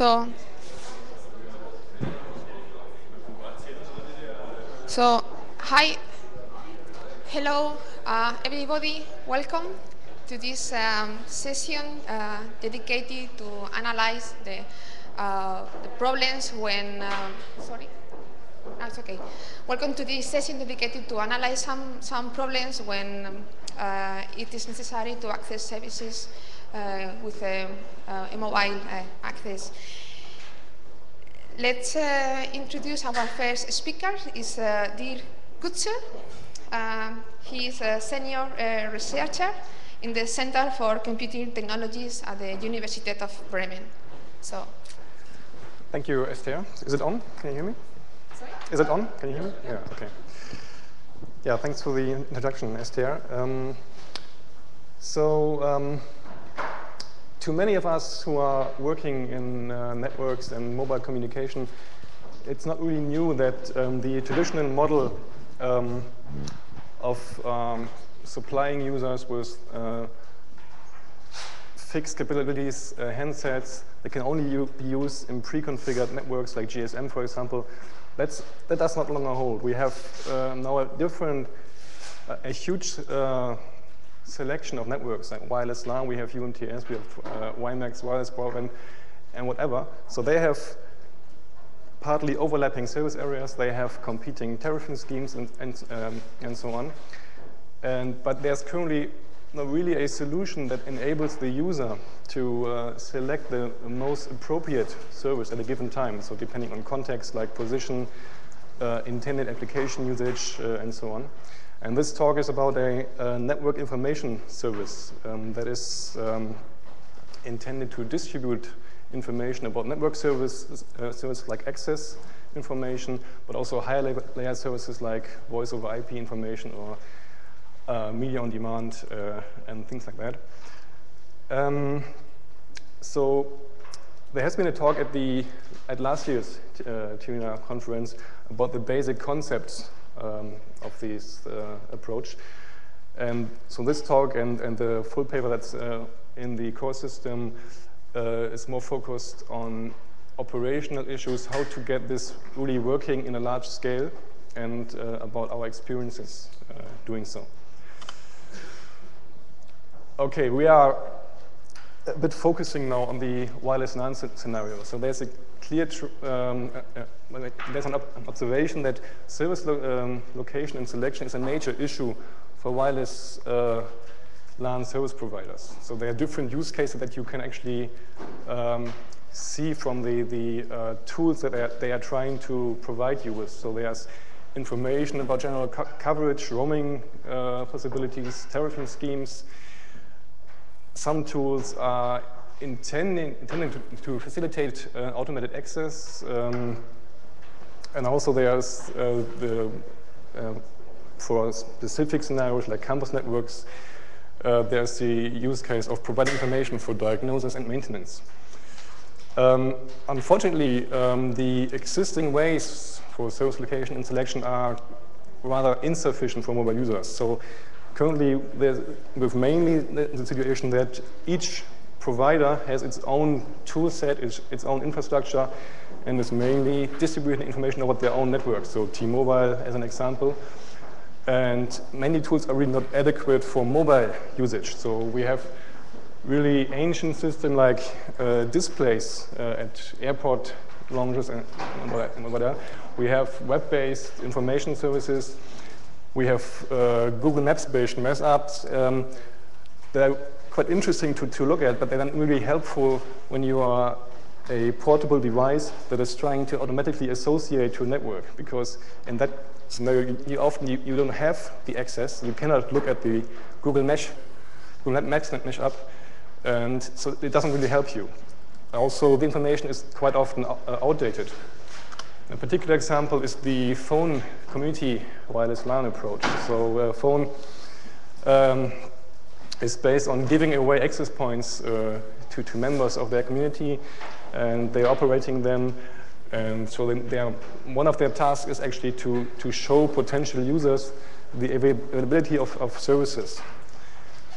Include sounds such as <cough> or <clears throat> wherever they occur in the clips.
So, so hi, hello, uh, everybody. Welcome to this um, session uh, dedicated to analyze the uh, the problems when. Um, sorry. That's okay. Welcome to this session dedicated to analyze some, some problems when um, uh, it is necessary to access services uh, with a, uh, a mobile uh, access. Let's uh, introduce our first speaker, is uh, Dirk Kutscher. he is a senior researcher in the Center for Computing Technologies at the University of Bremen. So. Thank you, Esther. Is it on? Can you hear me? Sorry? Is it on? Can you hear me? Yeah, okay. Yeah, thanks for the introduction, Esther. Um, so, um, to many of us who are working in uh, networks and mobile communication, it's not really new that um, the traditional model um, of um, supplying users with uh, fixed capabilities, uh, handsets that can only be used in pre-configured networks like GSM, for example, that's, that does not longer hold. We have uh, now a different, uh, a huge uh, selection of networks like wireless LAN, we have UMTS, we have uh, WiMAX, wireless broadband, and whatever. So they have partly overlapping service areas, they have competing tariffing schemes and, and, um, and so on. And, but there's currently not really a solution that enables the user to uh, select the most appropriate service at a given time. So depending on context like position, uh, intended application usage, uh, and so on. And this talk is about a, a network information service um, that is um, intended to distribute information about network services, uh, services like access information, but also higher layer services like voice over IP information or uh, media on demand uh, and things like that. Um, so there has been a talk at the at last year's uh, TERENA conference about the basic concepts um, of this uh, approach. And so this talk and, and the full paper that's uh, in the core system uh, is more focused on operational issues, how to get this really working in a large scale, and about our experiences doing so. Okay, we are a bit focusing now on the wireless LAN scenario. So there's a clear, um, uh, uh, there's an, ob an, observation that service lo um, location and selection is a major issue for wireless uh, LAN service providers. So there are different use cases that you can actually um, see from the, the uh, tools that they are, they are, trying to provide you with. So there's information about general co coverage, roaming uh, possibilities, tariffing schemes, some tools are intending, intending to, to facilitate uh, automated access. Um, and also there's uh, the, uh, for specific scenarios like campus networks, uh, there's the use case of providing information for diagnosis and maintenance. Um, unfortunately, um, the existing ways for service location and selection are rather insufficient for mobile users. So currently with mainly the situation that each provider has its own tool set, its, its own infrastructure, and is mainly distributing information about their own network. So T-Mobile as an example. And many tools are really not adequate for mobile usage. So we have really ancient system like uh, displays uh, at airport lounges and whatever. We have web-based information services we have uh, Google Maps-based map apps. Um, quite interesting to, to look at, but they're not really helpful when you are a portable device that is trying to automatically associate to a network because in that scenario, you, often you, you, don't have the access. You cannot look at the Google Mesh, Google Maps Mesh app, and so it doesn't really help you. Also, the information is quite often uh, outdated. A particular example is the FON community wireless LAN approach. So uh, FON um, is based on giving away access points uh, to, to members of their community, and they're operating them. And so they are, one of their tasks is actually to, to show potential users the availability of, of services.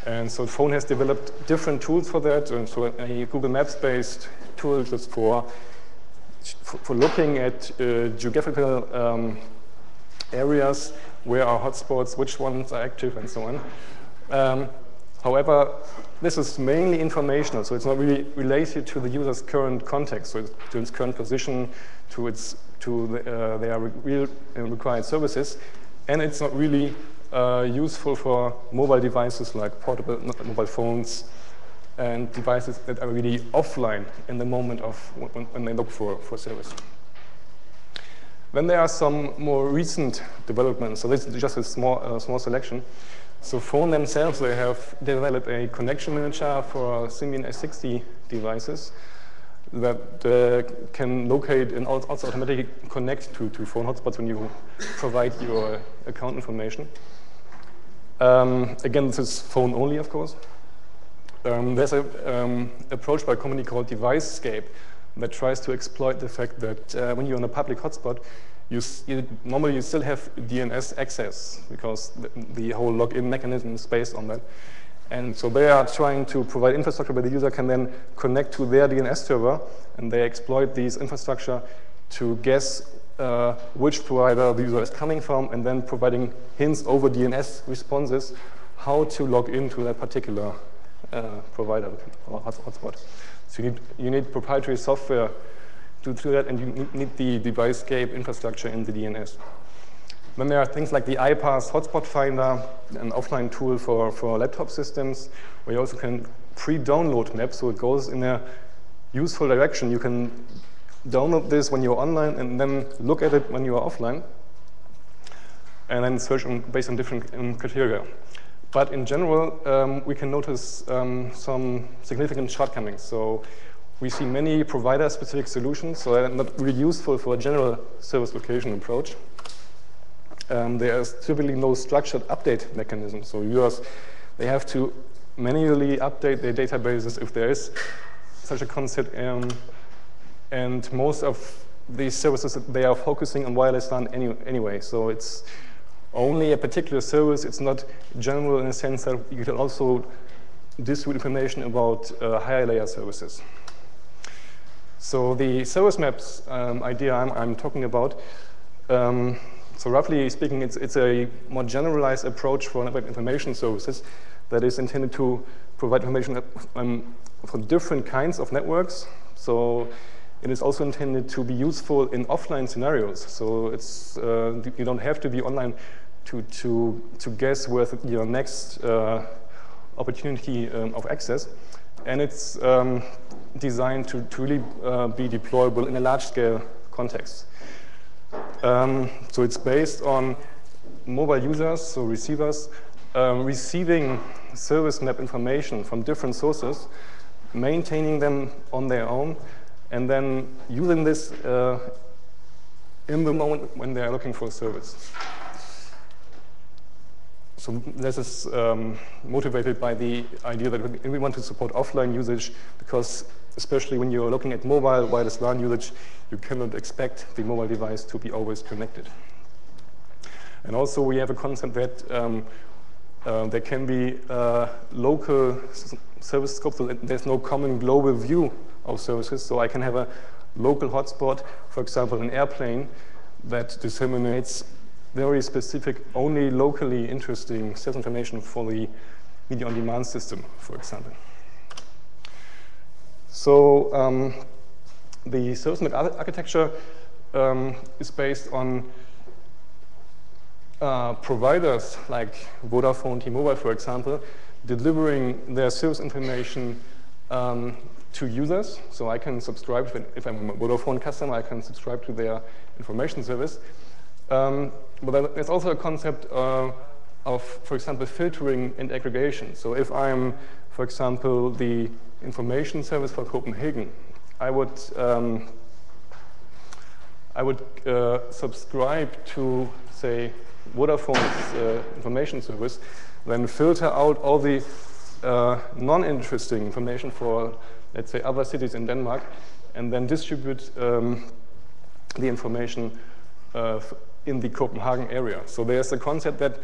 And so FON has developed different tools for that. And so a Google Maps-based tool just for, for looking at uh, geographical um, areas, where are hotspots, which ones are active, and so on. Um, however, this is mainly informational, so it's not really related to the user's current context, so to its current position, to its to the, uh, their real uh, required services, and it's not really uh, useful for mobile devices like portable mobile phones and devices that are really offline in the moment of when, when they look for, for service. Then there are some more recent developments. So this is just a small, uh, small selection. So FON themselves, they have developed a connection manager for Symbian S60 devices that uh, can locate and also automatically connect to, to FON hotspots when you provide your account information. Um, again, this is FON only, of course. Um, there's an um, approach by a company called DeviceScape that tries to exploit the fact that uh, when you're on a public hotspot, you, you, normally you still have DNS access because the, the, whole login mechanism is based on that. And so they are trying to provide infrastructure where the user can then connect to their DNS server, and they exploit these infrastructure to guess uh, which provider the user is coming from, and then providing hints over DNS responses how to log into that particular uh, provider or hotspot. So you need, you need proprietary software to do that, and you need the DeviceScape infrastructure in the DNS. Then there are things like the iPass Hotspot Finder, an offline tool for, for laptop systems, where you also can pre-download maps, so it goes in a useful direction. You can download this when you're online and then look at it when you are offline, and then search on, based on different um, criteria. But in general, um, we can notice um, some significant shortcomings. So we see many provider-specific solutions, so they're not really useful for a general service location approach. Um, there is typically no structured update mechanism, so users, they have to manually update their databases if there is such a concept. Um, and most of these services, they are focusing on wireless LAN any, anyway, so it's only a particular service. It's not general in the sense that you can also distribute information about uh, higher layer services. So the service maps um, idea I'm, I'm, talking about, um, so roughly speaking, it's, it's a more generalized approach for network information services that is intended to provide information um, for different kinds of networks. So it is also intended to be useful in offline scenarios. So it's, uh, you don't have to be online to, to, to guess where your next uh, opportunity um, of access. And it's um, designed to, to really uh, be deployable in a large-scale context. Um, so it's based on mobile users, so receivers, um, receiving service map information from different sources, maintaining them on their own, and then using this uh, in the moment when they are looking for a service. So this is um, motivated by the idea that we want to support offline usage because especially when you're looking at mobile wireless LAN usage, you cannot expect the mobile device to be always connected. And also we have a concept that um, uh, there can be uh, local service scope, so there's no common global view of services. So I can have a local hotspot, for example, an airplane that disseminates very specific, only locally interesting sales information for the media on demand system, for example. So um, the service map architecture um, is based on uh, providers like Vodafone, T-Mobile, for example, delivering their service information um, to users. So I can subscribe, if I'm a Vodafone customer, I can subscribe to their information service. Um, but there's also a concept uh, of, for example, filtering and aggregation. So if I'm, for example, the information service for Copenhagen, I would um, I would uh, subscribe to, say, Vodafone's uh, information service, then filter out all the uh, non-interesting information for, let's say, other cities in Denmark, and then distribute um, the information uh, in the Copenhagen area. So there's a concept that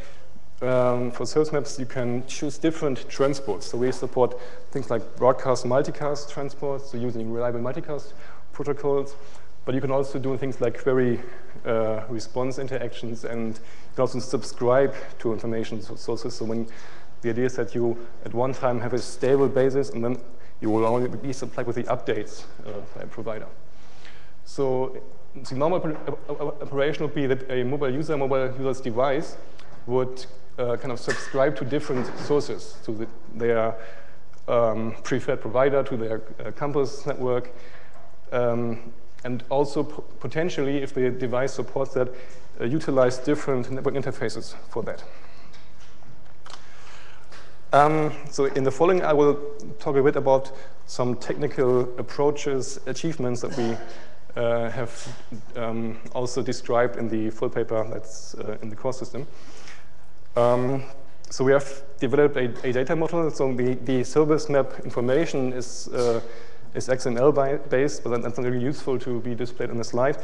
um, for source maps, you can choose different transports. So we support things like broadcast multicast transports, so using reliable multicast protocols. But you can also do things like query uh, response interactions, and you can also subscribe to information sources. So when the idea is that you, at one time, have a stable basis, and then you will only be supplied with the updates uh, by a provider. So the normal operation would be that a mobile user, mobile user's device would uh, kind of subscribe to different sources, to the, their um, preferred provider, to their uh, campus network, um, and also potentially, if the device supports that, uh, utilize different network interfaces for that. Um, so in the following, I will talk a bit about some technical approaches, achievements that we uh, have um, also described in the full paper that's uh, in the course system. Um, so we have developed a, a, data model. So the, the service map information is, uh, is XML based, but that's not really useful to be displayed on the slide.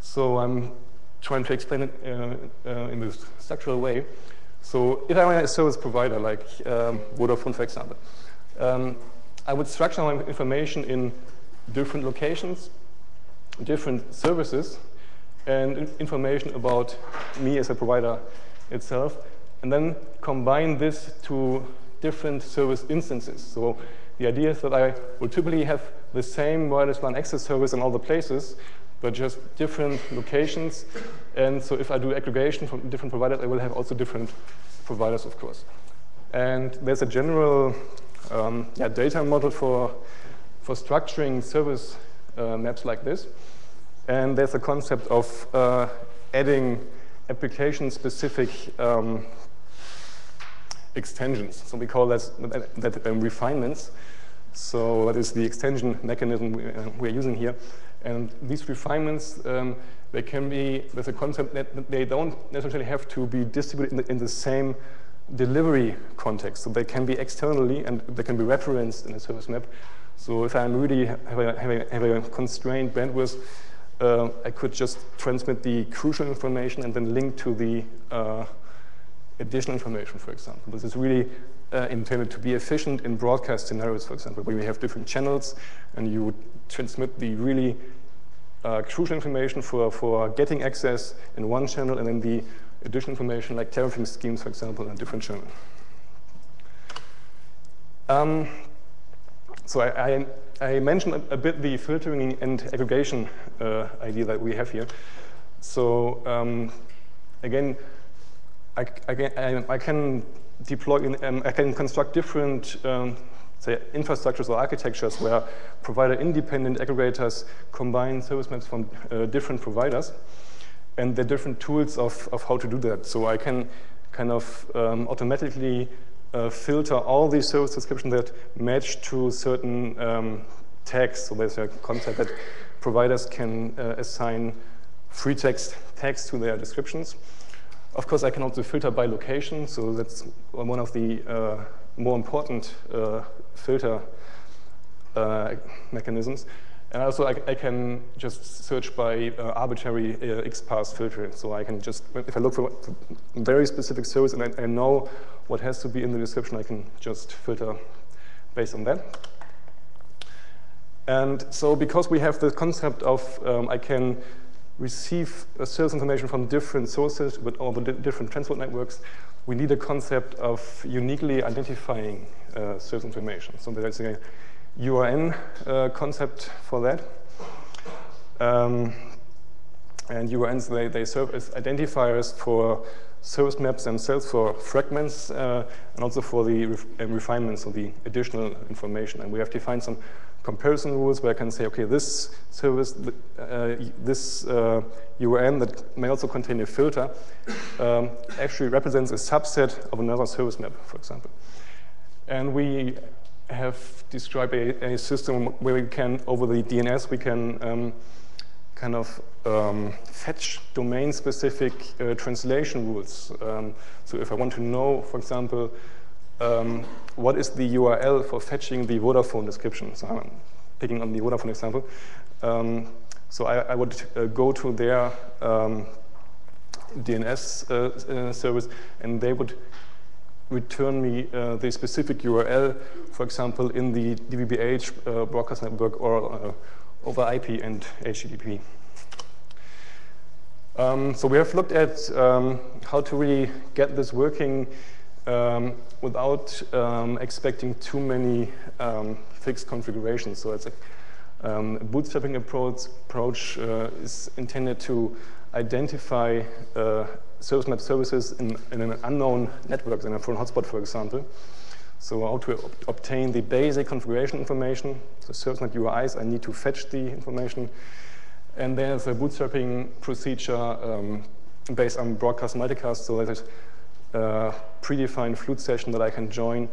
So I'm trying to explain it uh, uh, in this structural way. So if I'm a service provider, like um, Vodafone, for example, um, I would structure my information in different locations, different services, and information about me as a provider itself and then combine this to different service instances. So the idea is that I will typically have the same wireless LAN access service in all the places, but just different locations. And so if I do aggregation from different providers, I will have also different providers, of course. And there's a general um, yeah, data model for, for structuring service uh, maps like this. And there's a concept of uh, adding application-specific um, extensions. So we call that, that, um, refinements. So that is the extension mechanism we, uh, we're using here. And these refinements, um, they can be, there's a concept that they don't necessarily have to be distributed in the, in the, same delivery context. So they can be externally and they can be referenced in a service map. So if I'm really have a, a, have a constrained bandwidth, uh, I could just transmit the crucial information and then link to the uh, additional information, for example. This is really uh, intended to be efficient in broadcast scenarios, for example, where we have different channels and you would transmit the really uh, crucial information for, for getting access in one channel and then the additional information like tariffing schemes, for example, in a different channel. Um, so I, I, I, mentioned a, a, bit the filtering and aggregation uh, idea that we have here. So um, again, I, I, I can deploy, in, um, I can construct different um, say infrastructures or architectures where provider independent aggregators combine service maps from uh, different providers and the different tools of, of how to do that. So I can kind of um, automatically uh, filter all these service descriptions that match to certain um, tags. So there's a concept that providers can uh, assign free text tags to their descriptions. Of course, I can also filter by location, so that's one of the uh, more important uh, filter uh, mechanisms. And also, I, I, can just search by uh, arbitrary uh, XPath filtering. So I can just, if I look for a very specific service and I, I, know what has to be in the description, I can just filter based on that. And so because we have the concept of um, I can receive sales information from different sources with all the different transport networks, we need a concept of uniquely identifying uh, sales information. So there's a URN uh, concept for that. Um, and URNs, they, they serve as identifiers for service maps themselves, for fragments, uh, and also for the ref refinements of the additional information. And we have defined some comparison rules where I can say, okay, this service, uh, this uh, URN that may also contain a filter um, actually represents a subset of another service map, for example. And we have described a, a system where we can, over the DNS, we can um, kind of um, fetch domain-specific uh, translation rules. Um, so if I want to know, for example, um, what is the URL for fetching the Vodafone description? So I'm picking on the Vodafone example. Um, so I, I would uh, go to their um, DNS uh, service, and they would return me the specific URL, for example, in the DVB-H broadcast network or over IP and HTTP. Um, so we have looked at um, how to really get this working um, without um, expecting too many um, fixed configurations. So it's a, um, a bootstrapping approach, approach uh, is intended to identify uh, service map services in, in, an unknown network, in a FON hotspot, for example. So how to ob obtain the basic configuration information, the service map UIs, I need to fetch the information. And there's a bootstrapping procedure um, based on broadcast multicast, so there's a predefined flute session that I can join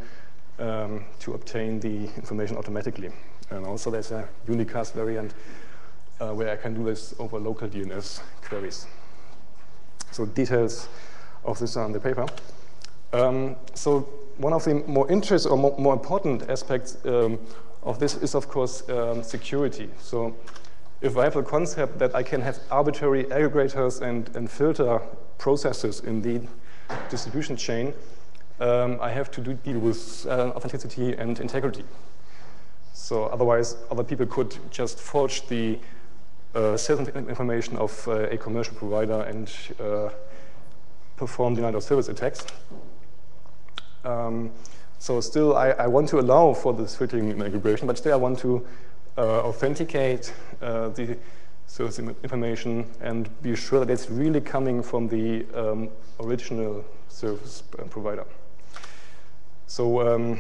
um, to obtain the information automatically. And also there's a unicast variant uh, where I can do this over local DNS queries. So details of this are on the paper. Um, so one of the more interesting or more, more important aspects um, of this is, of course, um, security. So if I have a concept that I can have arbitrary aggregators and, and filter processes in the distribution chain, um, I have to do, deal with uh, authenticity and integrity. So otherwise, other people could just forge the uh, sales information of uh, a commercial provider and uh, perform denial of service attacks. Um, so still, I, I, want to allow for this filtering aggregation, but still I want to uh, authenticate uh, the service information and be sure that it's really coming from the um, original service provider. So um,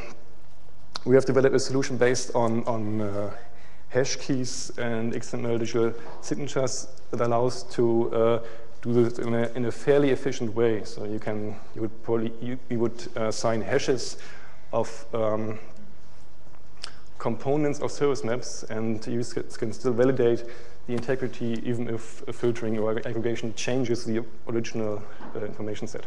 we have developed a solution based on, on uh, hash keys and XML digital signatures that allows to uh, do this in a, in a, fairly efficient way. So you can, you would probably, you, you would uh, sign hashes of um, components of service maps and you can still validate the integrity even if filtering or aggregation changes the original uh, information set.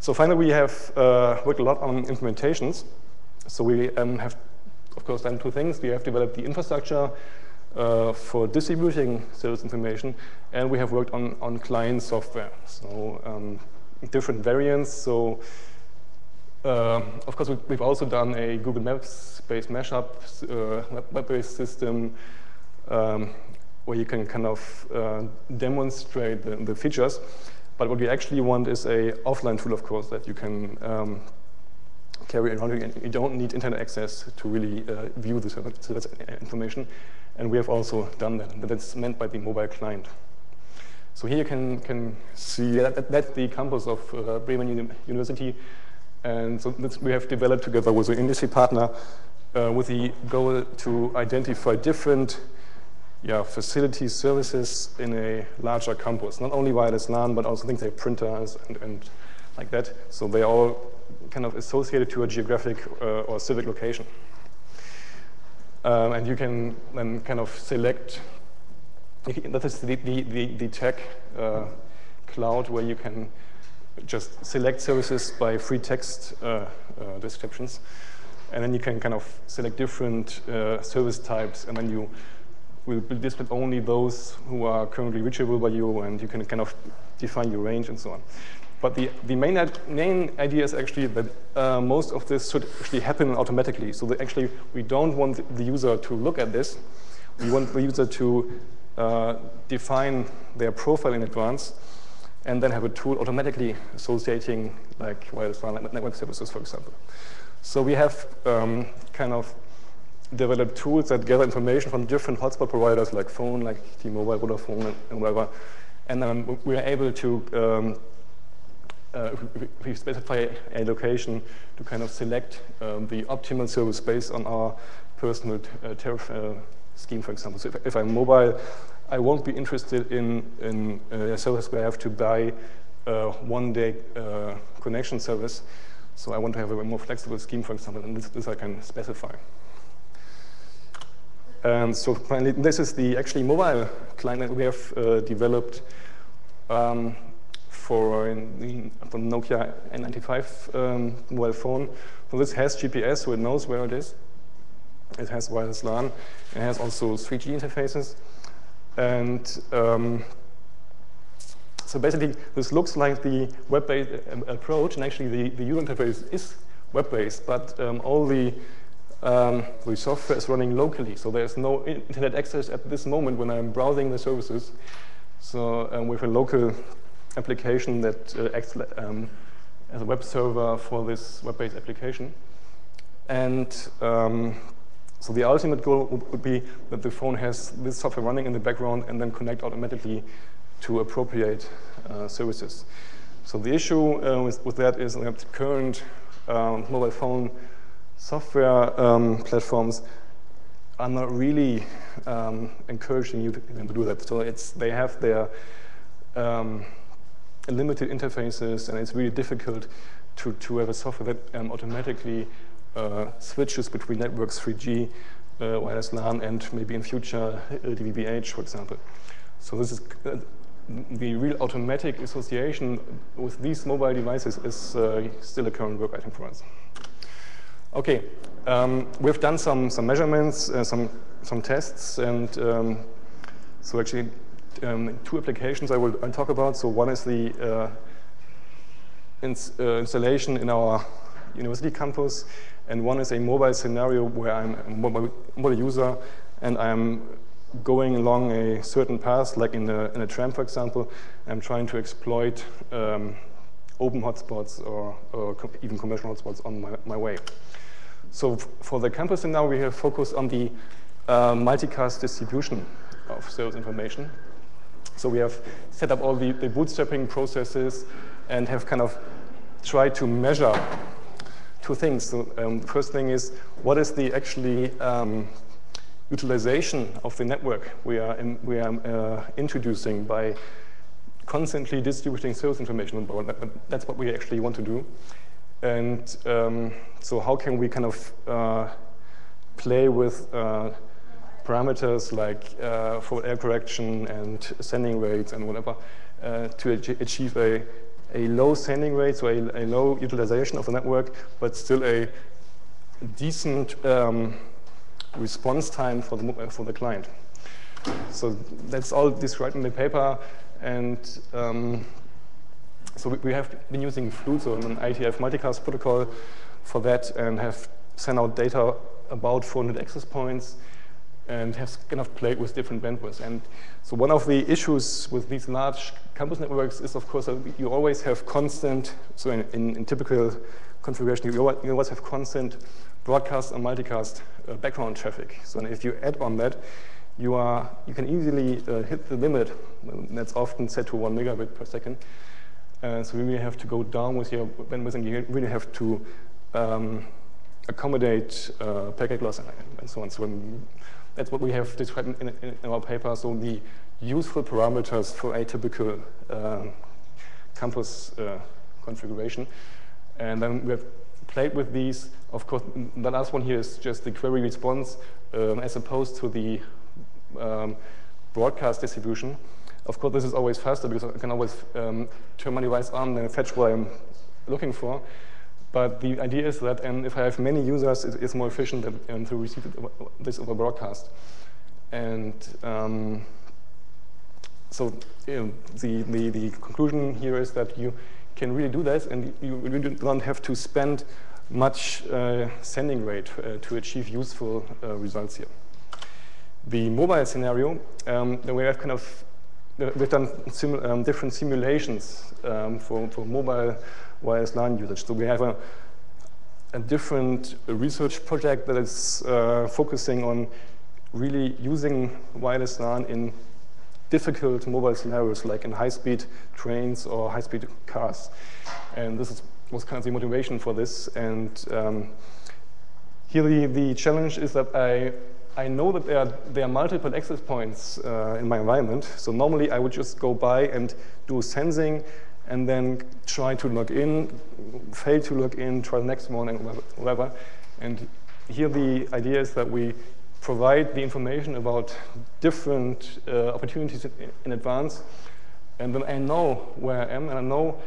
So finally, we have uh, worked a lot on implementations. So we um, have, of course, done two things. We have developed the infrastructure uh, for distributing service information, and we have worked on, on client software. So um, different variants. So uh, of course, we've also done a Google Maps-based mashup uh, web-based system um, where you can kind of uh, demonstrate the, the features. But what we actually want is a offline tool, of course, that you can um, carry around. You don't need internet access to really uh, view this information. And we have also done that. That's meant by the mobile client. So here you can, can see that, that's the campus of uh, Bremen Uni University. And so we have developed together with an industry partner uh, with the goal to identify different yeah, facilities, services in a larger campus. Not only wireless LAN, but also things like printers and, and like that. So they are all kind of associated to a geographic uh, or civic location. Um, and you can then kind of select, that is the, the, the, the tech uh, cloud where you can just select services by free text uh, uh descriptions. And then you can kind of select different uh, service types and then you will display only those who are currently reachable by you, and you can kind of define your range and so on. But the, the main, main idea is actually that uh, most of this should actually happen automatically. So that actually, we don't want the user to look at this. We want the user to uh, define their profile in advance and then have a tool automatically associating like wireless network services, for example. So we have um, kind of develop tools that gather information from different hotspot providers like FON, like T-Mobile, Vodafone, and whatever. And then we are able to, um, uh, we specify a location to kind of select um, the optimal service based on our personal uh, tariff uh, scheme, for example. So if, if, I'm mobile, I won't be interested in, in a service where I have to buy a one-day uh, connection service. So I want to have a more flexible scheme, for example, and this, this I can specify. And so finally, this is the actually mobile client that we have uh, developed um, for the, for Nokia N95 um, mobile phone. So this has GPS, so it knows where it is. It has wireless LAN. It has also 3G interfaces. And um, so basically, this looks like the web-based um, approach, and actually the, the user interface is web-based, but um, all the, um, the software is running locally, so there's no internet access at this moment when I'm browsing the services. So um, with a local application that uh, acts um, as a web server for this web-based application. And um, so the ultimate goal would be that the phone has this software running in the background and then connect automatically to appropriate uh, services. So the issue uh, with, with, that is that the current um, mobile phone software um, platforms are not really um, encouraging you to, do that. So it's, they have their um, limited interfaces, and it's really difficult to, to have a software that um, automatically uh, switches between networks 3G, uh, wireless LAN, and maybe in future LDVBH, for example. So this is uh, the real automatic association with these mobile devices is uh, still a current work item for us. Okay, um, we've done some, some measurements, uh, some, some tests, and um, so actually um, two applications I will talk about. So one is the uh, ins uh, installation in our university campus, and one is a mobile scenario where I'm a mobile, mobile user and I'm going along a certain path, like in a, in a tram, for example, I'm trying to exploit um, open hotspots or, or even commercial hotspots on my, my way. So for the campus and now, we have focused on the uh, multicast distribution of service information. So we have set up all the, the bootstrapping processes and have kind of tried to measure two things. So um, the first thing is, what is the actually um, utilization of the network we are, in, we are uh, introducing by constantly distributing service information. That's what we actually want to do. And um, so how can we kind of uh, play with uh, parameters like uh, forward error correction and sending rates and whatever uh, to achieve a, a low sending rate, so a, a, low utilization of the network, but still a decent um, response time for the, for the client. So that's all described in the paper. And um, so we, have been using Flute, so an IETF multicast protocol for that, and have sent out data about 400 access points and have kind of played with different bandwidths. And so one of the issues with these large campus networks is, of course, that you always have constant, so in, in, in typical configuration, you always have constant broadcast and multicast uh, background traffic. So if you add on that, you, are, you can easily uh, hit the limit. That's often set to one megabit per second. Uh, so we really have to go down with your bandwidth and you really have to um, accommodate uh, packet loss and, and so on. So that's what we have described in, in, in, our paper. So the useful parameters for a typical uh, campus uh, configuration. And then we have played with these. Of course, the last one here is just the query response um, as opposed to the um, broadcast distribution. Of course, this is always faster because I can always um, turn my device on and fetch what I'm looking for. But the idea is that um, if I have many users, it, it's more efficient than, um, to receive it, this over broadcast. And um, so the, the, the conclusion here is that you can really do this and you really don't have to spend much uh, sending rate uh, to achieve useful uh, results here. The mobile scenario, um, I have kind of we've done sim um, different simulations um, for, for mobile wireless LAN usage. So we have a, a different research project that is uh, focusing on really using wireless LAN in difficult mobile scenarios, like in high-speed trains or high-speed cars. And this is, was kind of the motivation for this. And um, here the, the challenge is that I, I know that there are, there are multiple access points uh, in my environment. So normally I would just go by and do sensing and then try to log in, fail to log in, try the next and whatever. And here the idea is that we provide the information about different uh, opportunities in, in, advance, and then I know where I am, and I know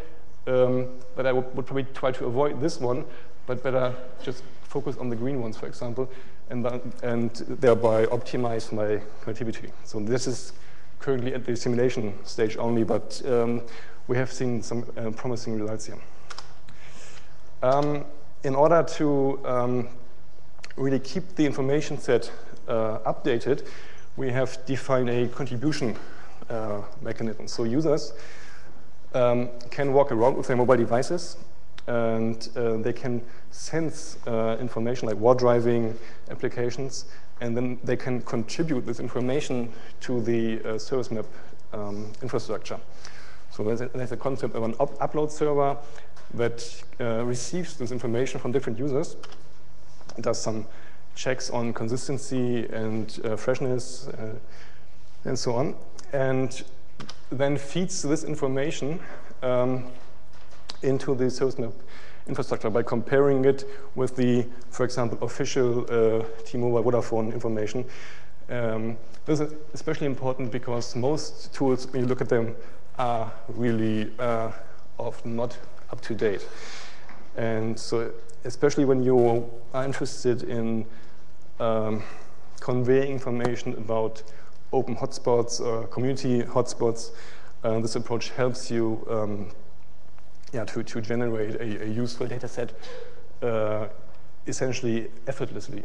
um, that I would, would, probably try to avoid this one, but better just focus on the green ones, for example, and, then, and thereby optimize my connectivity. So this is currently at the simulation stage only, but um, we have seen some uh, promising results here. Um, in order to um, really keep the information set uh, updated, we have defined a contribution uh, mechanism. So users um, can walk around with their mobile devices and uh, they can sense uh, information like war driving applications and then they can contribute this information to the uh, service map um, infrastructure. So there's a, there's a, concept of an up upload server that uh, receives this information from different users, does some checks on consistency and uh, freshness uh, and so on, and then feeds this information um, into the service infrastructure by comparing it with the, for example, official uh, T-Mobile Vodafone information. Um, this is especially important because most tools, when you look at them, are really uh, often not up to date. And so especially when you are interested in um, conveying information about open hotspots or community hotspots, uh, this approach helps you um, yeah, to, to generate a, a useful data set uh, essentially effortlessly.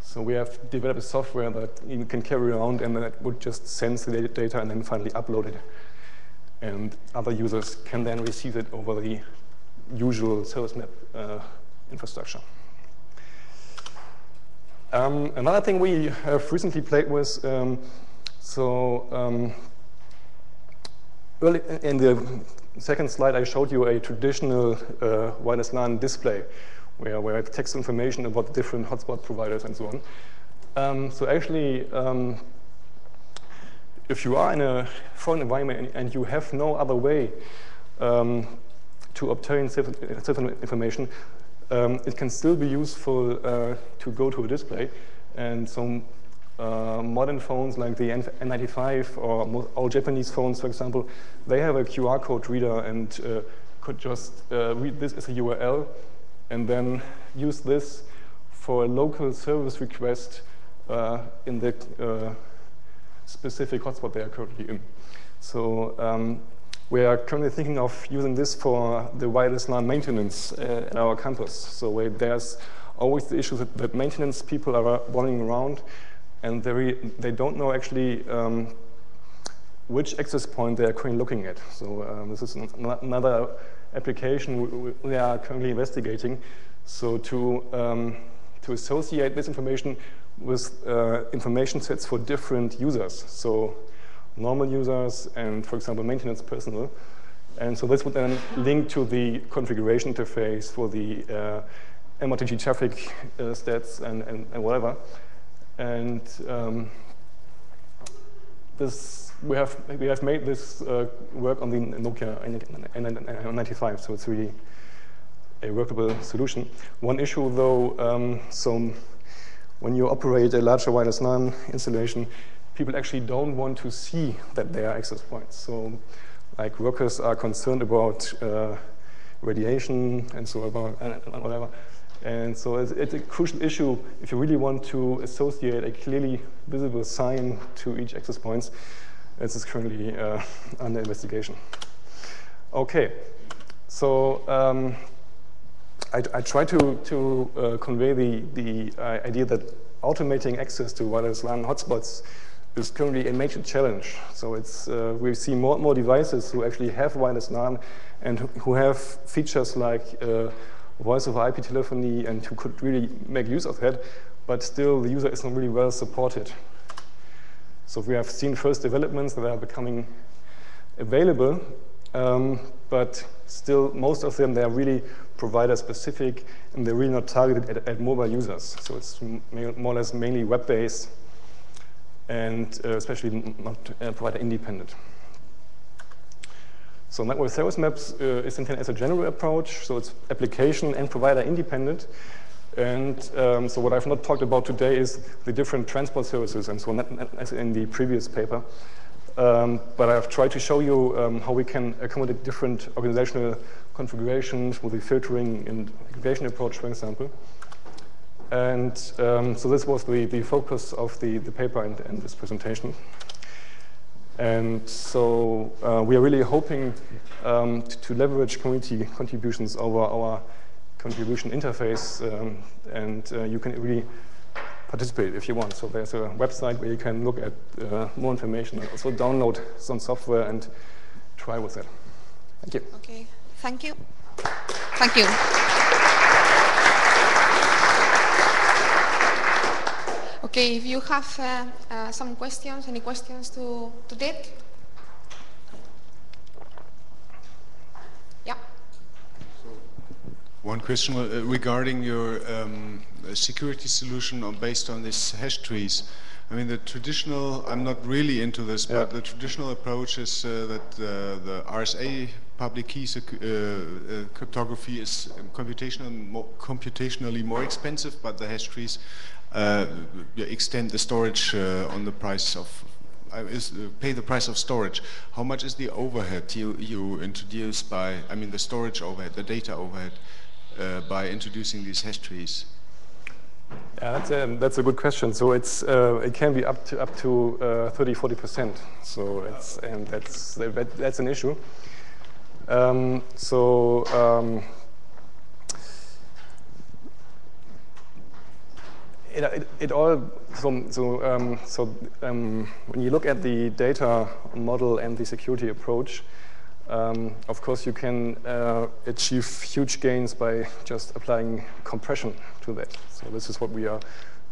So we have developed a software that you can carry around and that would just sense the data and then finally upload it. And other users can then receive it over the usual service map uh, infrastructure. Um, another thing we have recently played with, um, so um, early in the second slide, I showed you a traditional uh, wireless LAN display where, where I have text information about different hotspot providers and so on. Um, so actually, um, if you are in a foreign environment and, you have no other way um, to obtain certain information, um, it can still be useful uh, to go to a display. And some uh, modern phones like the N95 or all Japanese phones, for example, they have a QR code reader and uh, could just uh, read this as a URL and then use this for a local service request uh, in the uh, specific hotspot they are currently in. So um, we are currently thinking of using this for the wireless LAN maintenance at our campus. So there's always the issue that, that maintenance people are running around and they, they don't know actually um, which access point they are currently looking at. So um, this is another application we are currently investigating. So to, um, to associate this information with uh, information sets for different users. So normal users and, for example, maintenance personnel. And so this would then link to the configuration interface for the uh, MRTG traffic uh, stats and, and, and, whatever. And um, this we have we have made this uh, work on the Nokia N95, so it's really a workable solution. One issue, though, um, so when you operate a larger wireless LAN installation, people actually don't want to see that there are access points. So like workers are concerned about uh, radiation and so on, and whatever. And so it's, it's, a crucial issue if you really want to associate a clearly visible sign to each access points. This is currently uh, under investigation. Okay, so um, I, I try to, to uh, convey the, the uh, idea that automating access to wireless LAN hotspots is currently a major challenge. So it's, uh, we see more and more devices who actually have wireless LAN and who have features like uh, voice over IP telephony and who could really make use of that, but still the user is not really well supported. So we have seen first developments that are becoming available, um, but still most of them, they are really provider specific and they're really not targeted at, at mobile users. So it's more or less mainly web-based and uh, especially not uh, provider independent. So network service maps uh, is intended as a general approach, so it's application and provider independent. And um, so what I've not talked about today is the different transport services and so on, as in the previous paper. Um, but I've tried to show you um, how we can accommodate different organizational configurations with the filtering and aggregation approach, for example. And um, so this was the, the focus of the, the paper and, and this presentation. And so uh, we are really hoping um, to, to, leverage community contributions over our contribution interface, um, and uh, you can really participate if you want. So there's a website where you can look at uh, more information and also download some software and try with it. Thank you. Okay, thank you. Thank you. Okay, if you have uh, uh, some questions, any questions to, to Dirk? Yeah. So one question uh, regarding your um, security solution on, based on these hash trees. I mean, the traditional, I'm not really into this, but the traditional approach is uh, that uh, the RSA public key uh, uh, cryptography is computational, more, computationally more expensive, but the hash trees uh, extend the storage uh, on the price of uh, is, pay the price of storage. How much is the overhead you, you introduce by, I mean the storage overhead, the data overhead, by introducing these hash trees? Yeah, that's a, that's a good question. So it's uh, it can be up to up to uh, 30, 40 percent. So it's and that's that, that's an issue. Um, so um, it, it, it, all so so um, so um, when you look at the data model and the security approach. Um, of course, you can uh, achieve huge gains by just applying compression to that. So this is what we are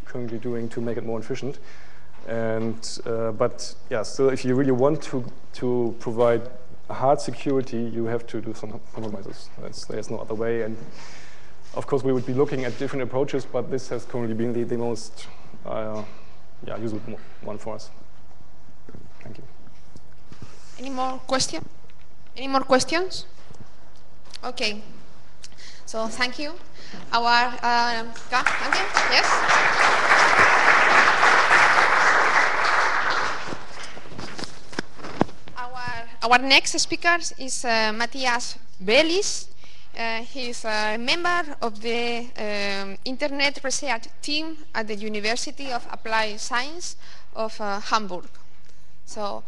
currently doing to make it more efficient. And uh, but yeah, still, if you really want to to provide hard security, you have to do some compromises. That's, there's no other way. And of course, we would be looking at different approaches, but this has currently been the, the most uh, yeah, useful one for us. Thank you. Any more questions? Any more questions? Okay. So thank you. Our uh, thank you. Yes. Our our next speaker is uh, Matthias Wählisch. Uh, he is a member of the um, Internet Research Team at the University of Applied Science of uh, Hamburg. So,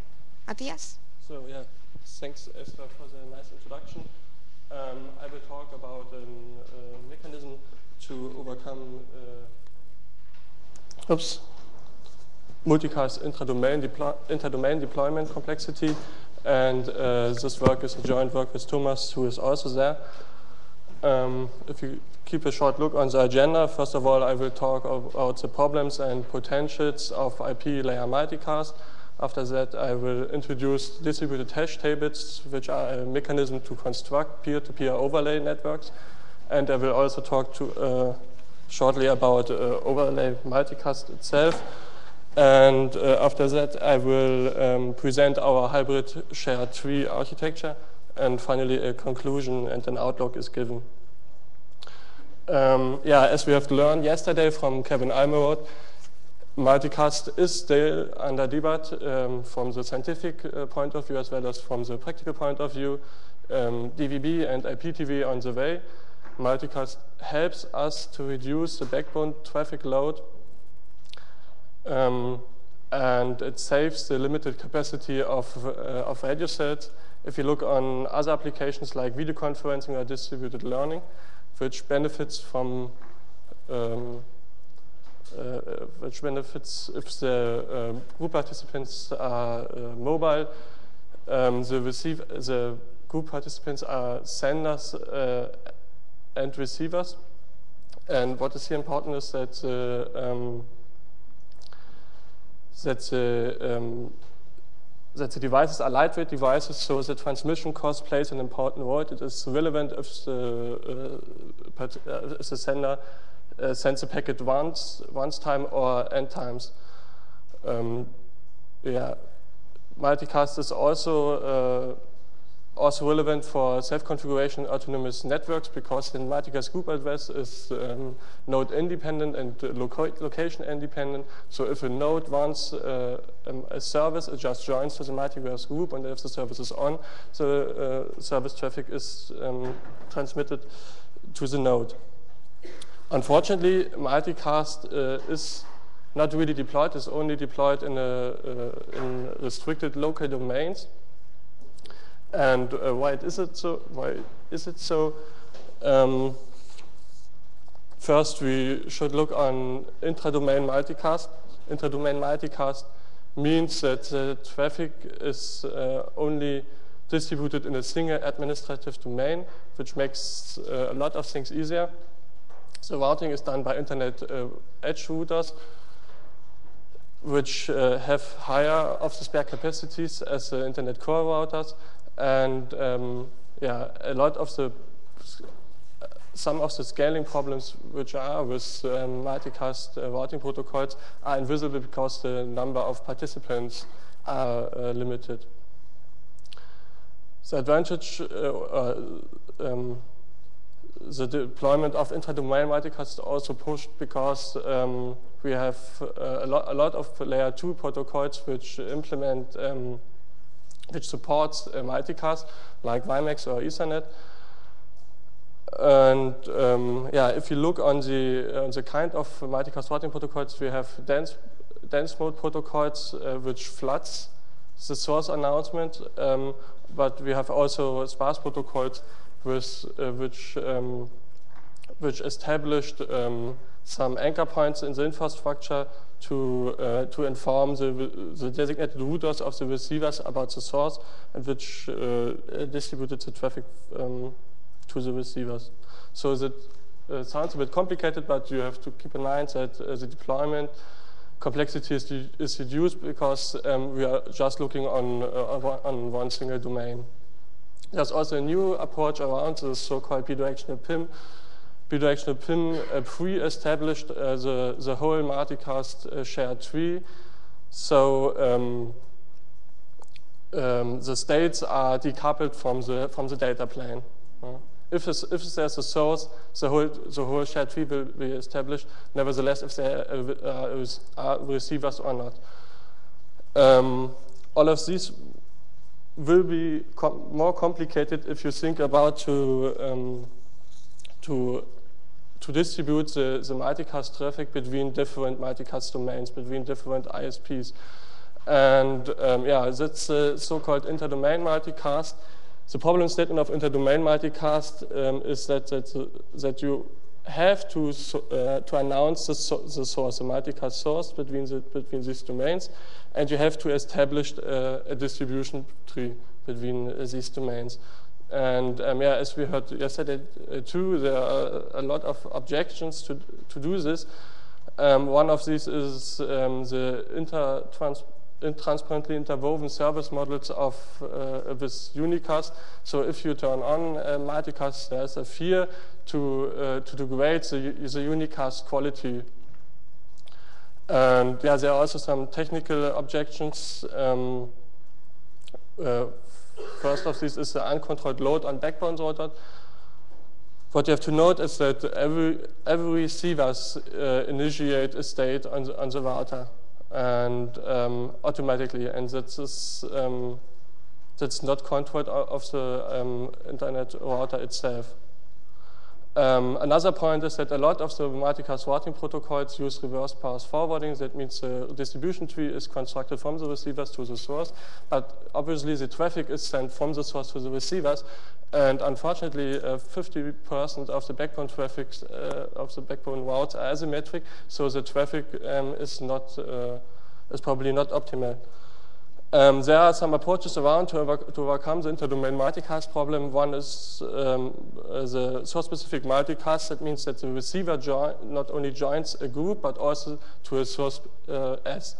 Matthias. So yeah. Thanks, Esther, for the nice introduction. Um, I will talk about a uh, mechanism to overcome uh, oops, multicast intradomain, interdomain deployment complexity. And uh, this work is a joint work with Thomas, who is also there. Um, if you keep a short look on the agenda, first of all, I will talk about the problems and potentials of IP layer multicast. After that, I will introduce distributed hash tables, which are a mechanism to construct peer-to-peer -peer overlay networks. And I will also talk to, uh, shortly about uh, overlay multicast itself. And uh, after that, I will um, present our hybrid shared tree architecture. And finally, a conclusion and an outlook is given. Um, yeah, as we have learned yesterday from Kevin Almeroth, multicast is still under debate um, from the scientific uh, point of view as well as from the practical point of view. Um, DVB and IPTV on the way. Multicast helps us to reduce the backbone traffic load um, and it saves the limited capacity of, uh, of radio cells. If you look on other applications like video conferencing or distributed learning, which benefits from um, uh, which benefits if the uh, group participants are uh, mobile. Um, the, receive, the group participants are senders and receivers. And what is here important is that um, that the um, that the devices are lightweight devices, so the transmission cost plays an important role. It is relevant if the, uh, if the sender uh, sends a packet once, once time or n times. Um, yeah, multicast is also uh, also relevant for self-configuration autonomous networks because the multicast group address is um, node independent and loca location independent. So if a node wants uh, um, a service, it just joins to the multicast group, and if the service is on, the uh, service traffic is um, transmitted to the node. Unfortunately, multicast uh, is not really deployed. It's only deployed in, a, uh, in restricted local domains. And uh, why is it so? Why is it so? Um, first, we should look on intradomain multicast. Intradomain multicast means that the traffic is uh, only distributed in a single administrative domain, which makes uh, a lot of things easier. The routing is done by internet uh, edge routers, which uh, have higher off the spare capacities as the internet core routers. And um, yeah, a lot of the some of the scaling problems which are with um, multicast uh, routing protocols are invisible because the number of participants are uh, limited. The advantage, uh, uh um, the deployment of intra-domain multicast also pushed because um, we have uh, a, lot, a lot of layer 2 protocols which implement, um, which supports uh, multicast, like WiMAX or Ethernet. And um, yeah, if you look on the, on the kind of multicast routing protocols, we have dense, dense mode protocols uh, which floods the source announcement, um, but we have also sparse protocols with, uh, which, um, which established um, some anchor points in the infrastructure to, uh, to inform the, the designated routers of the receivers about the source and which uh, distributed the traffic um, to the receivers. So that uh, sounds a bit complicated, but you have to keep in mind that uh, the deployment complexity is, is reduced because um, we are just looking on, uh, on one single domain. There's also a new approach around the so-called bidirectional PIM. Bidirectional uh, pre-established uh, the, the whole multicast uh, shared tree. So um, um, the states are decoupled from the, from the data plane. Uh, if, if there's a source, the whole, the whole shared tree will be established. Nevertheless, if there are, are receivers or not. Um, all of these will be com more complicated if you think about to, um, to, to distribute the, the multicast traffic between different multicast domains, between different ISPs. And um, yeah, that's the so-called interdomain multicast. The problem statement of interdomain multicast um, is that, that, that you have to, uh, to announce the, the, source, the multicast source between, the, between these domains, and you have to establish uh, a distribution tree between uh, these domains. And um, yeah, as we heard yesterday uh, too, there are a lot of objections to, to do this. Um, one of these is um, the intertrans transparently interwoven service models of uh, this unicast. So if you turn on uh, multicast, there's a fear to, uh, to degrade the, the unicast quality. And yeah, there are also some technical objections. Um, uh, first of these is the uncontrolled load on backbone routers. What you have to note is that every, every receivers uh, initiate a state on the, on the router and um, automatically, and that is um, that's not controlled of the um, internet router itself. Um, another point is that a lot of the multicast routing protocols use reverse path forwarding. That means the distribution tree is constructed from the receivers to the source, but obviously the traffic is sent from the source to the receivers, and unfortunately, 50% uh, of the backbone traffic uh, of the backbone routes are asymmetric, so the traffic um, is not uh, is probably not optimal. Um, there are some approaches around to, over, to overcome the interdomain multicast problem. One is um, the source-specific multicast. That means that the receiver not only joins a group, but also to a source uh, S.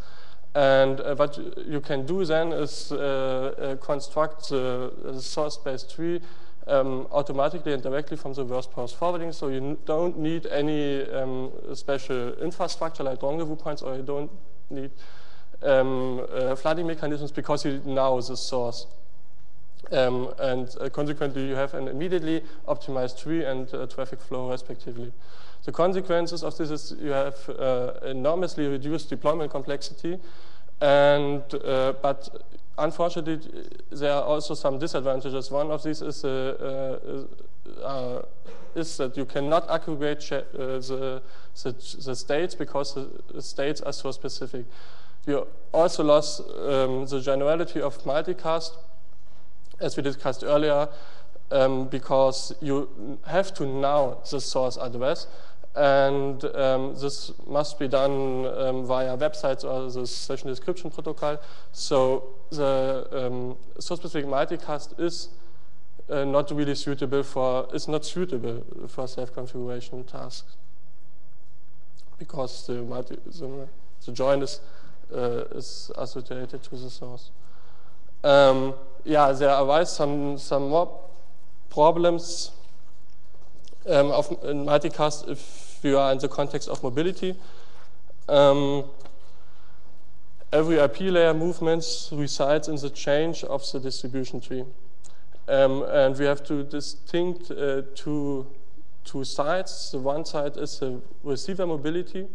And uh, what you can do then is uh, uh construct the, source-based tree um, automatically and directly from the reverse path forwarding. So you don't need any um, special infrastructure like rendezvous points, or you don't need um, uh, flooding mechanisms because you know the source. Um, and uh, consequently, you have an immediately optimized tree and uh, traffic flow, respectively. The consequences of this is you have uh, enormously reduced deployment complexity, and uh, but unfortunately, there are also some disadvantages. One of these is, uh, is that you cannot aggregate the, the, the, states because the states are so specific. You also lost um, the generality of multicast, as we discussed earlier, um, because you have to know the source address and um, this must be done um, via websites or the session description protocol. So the um, source-specific multicast is uh, not really suitable for is not suitable for self-configuration tasks because the, the, the join is is associated to the source. Um, yeah, there arise some some more problems um, of, in multicast if you are in the context of mobility. Um, every IP layer movements resides in the change of the distribution tree. Um, and we have to distinct uh, two, two sides. The one side is the receiver mobility.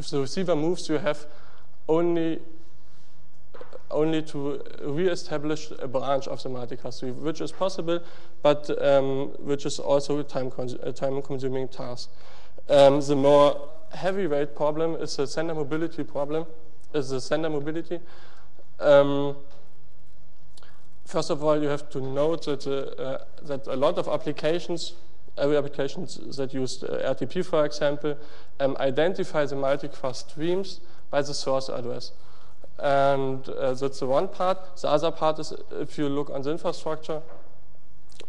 If the receiver moves, you have only only to re-establish a branch of the multicast tree, which is possible, but um, which is also a time-consuming time task. Um, the more heavyweight problem is the sender mobility problem, is the sender mobility. Um, first of all, you have to note that, uh, that a lot of applications, every applications that use uh, RTP, for example, um, identify the multicast streams by the source address. And uh, that's the one part. The other part is if you look on the infrastructure,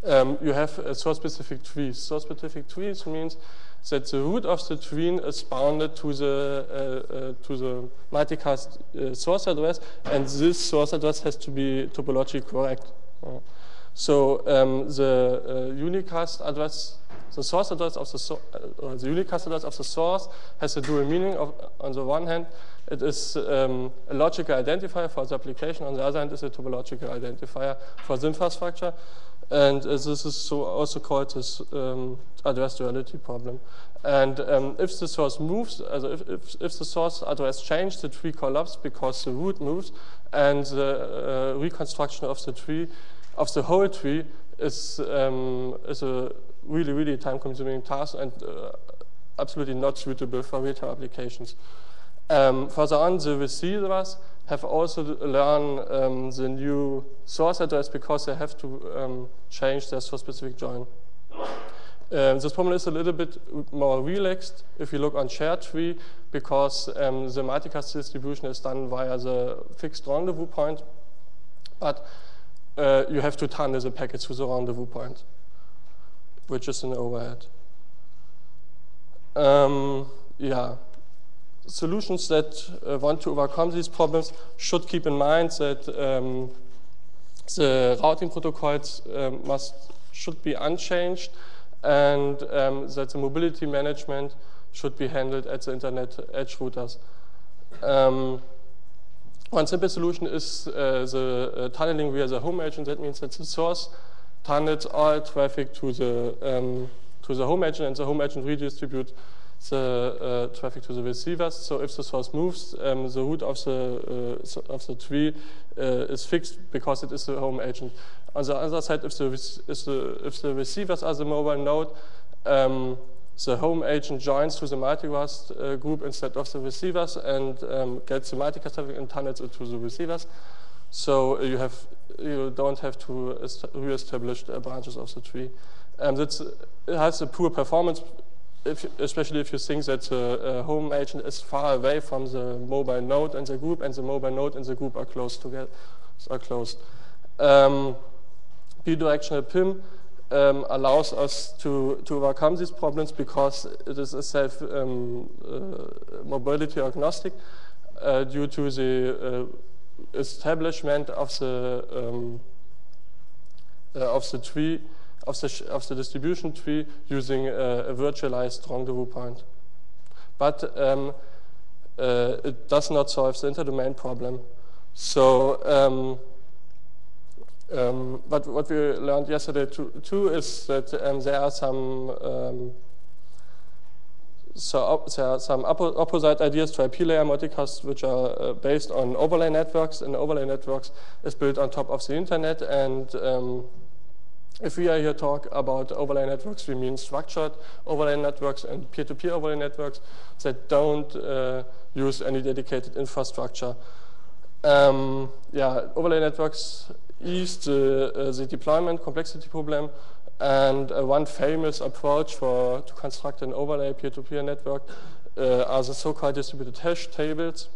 um, you have source-specific trees. Source-specific trees means that the root of the tree is bounded to the uh, uh, to the multicast uh, source address, and this source address has to be topologically correct. So um, the unicast address, the source address of the so uh, the unicast address of the source has a dual meaning. Of, on the one hand, it is um, a logical identifier for the application. On the other hand, it's a topological identifier for the infrastructure. And uh, this is so also called this um, address duality problem. And um, if the source moves, if, if, if, the source address changes, the tree collapses because the root moves, and the uh, reconstruction of the tree, of the whole tree, is, um, is a really, really time-consuming task and uh, absolutely not suitable for retail applications. Um, further on, the receivers have also learned um, the new source address because they have to um, change their source-specific join. Um, this problem is a little bit more relaxed if you look on shared tree because um, the multicast distribution is done via the fixed rendezvous point, but uh, you have to tunnel the packets to the rendezvous point, which is an overhead. Um, yeah solutions that uh, want to overcome these problems should keep in mind that um, the routing protocols um, must should be unchanged and um, that the mobility management should be handled at the internet edge routers. Um, one simple solution is uh, the uh, tunneling via the home agent. That means that the source tunnels all traffic to the um, to the home agent, and the home agent redistributes the uh, traffic to the receivers. So if the source moves, um, the root of the uh, of the tree uh, is fixed because it is the home agent. On the other side, if the if the, if the receivers are the mobile node, um, the home agent joins to the multicast uh, group instead of the receivers and um, gets the multicast traffic and tunnels it to the receivers. So you have you don't have to re-establish branches of the tree. Um, it has a poor performance if, especially if you think that the uh, home agent is far away from the mobile node and the group, and the mobile node and the group are close together, are closed. Um, bidirectional PIM um, allows us to, to overcome these problems because it is a self um, uh, mobility agnostic uh, due to the uh, establishment of the um, uh, of the tree of the, of the distribution tree using a, a virtualized rendezvous point. But um, uh, it does not solve the interdomain problem. So, um, um, but what we learned yesterday too, too is that um, there are some so there are some oppo opposite ideas to IP layer multicast which are uh, based on overlay networks, and overlay networks is built on top of the internet. And um, if we are here talk about overlay networks, we mean structured overlay networks and peer-to-peer -peer overlay networks that don't uh, use any dedicated infrastructure. Um, yeah, overlay networks ease the, uh, the deployment complexity problem and uh, one famous approach for to construct an overlay peer-to-peer -peer network uh, are the so-called distributed hash tables.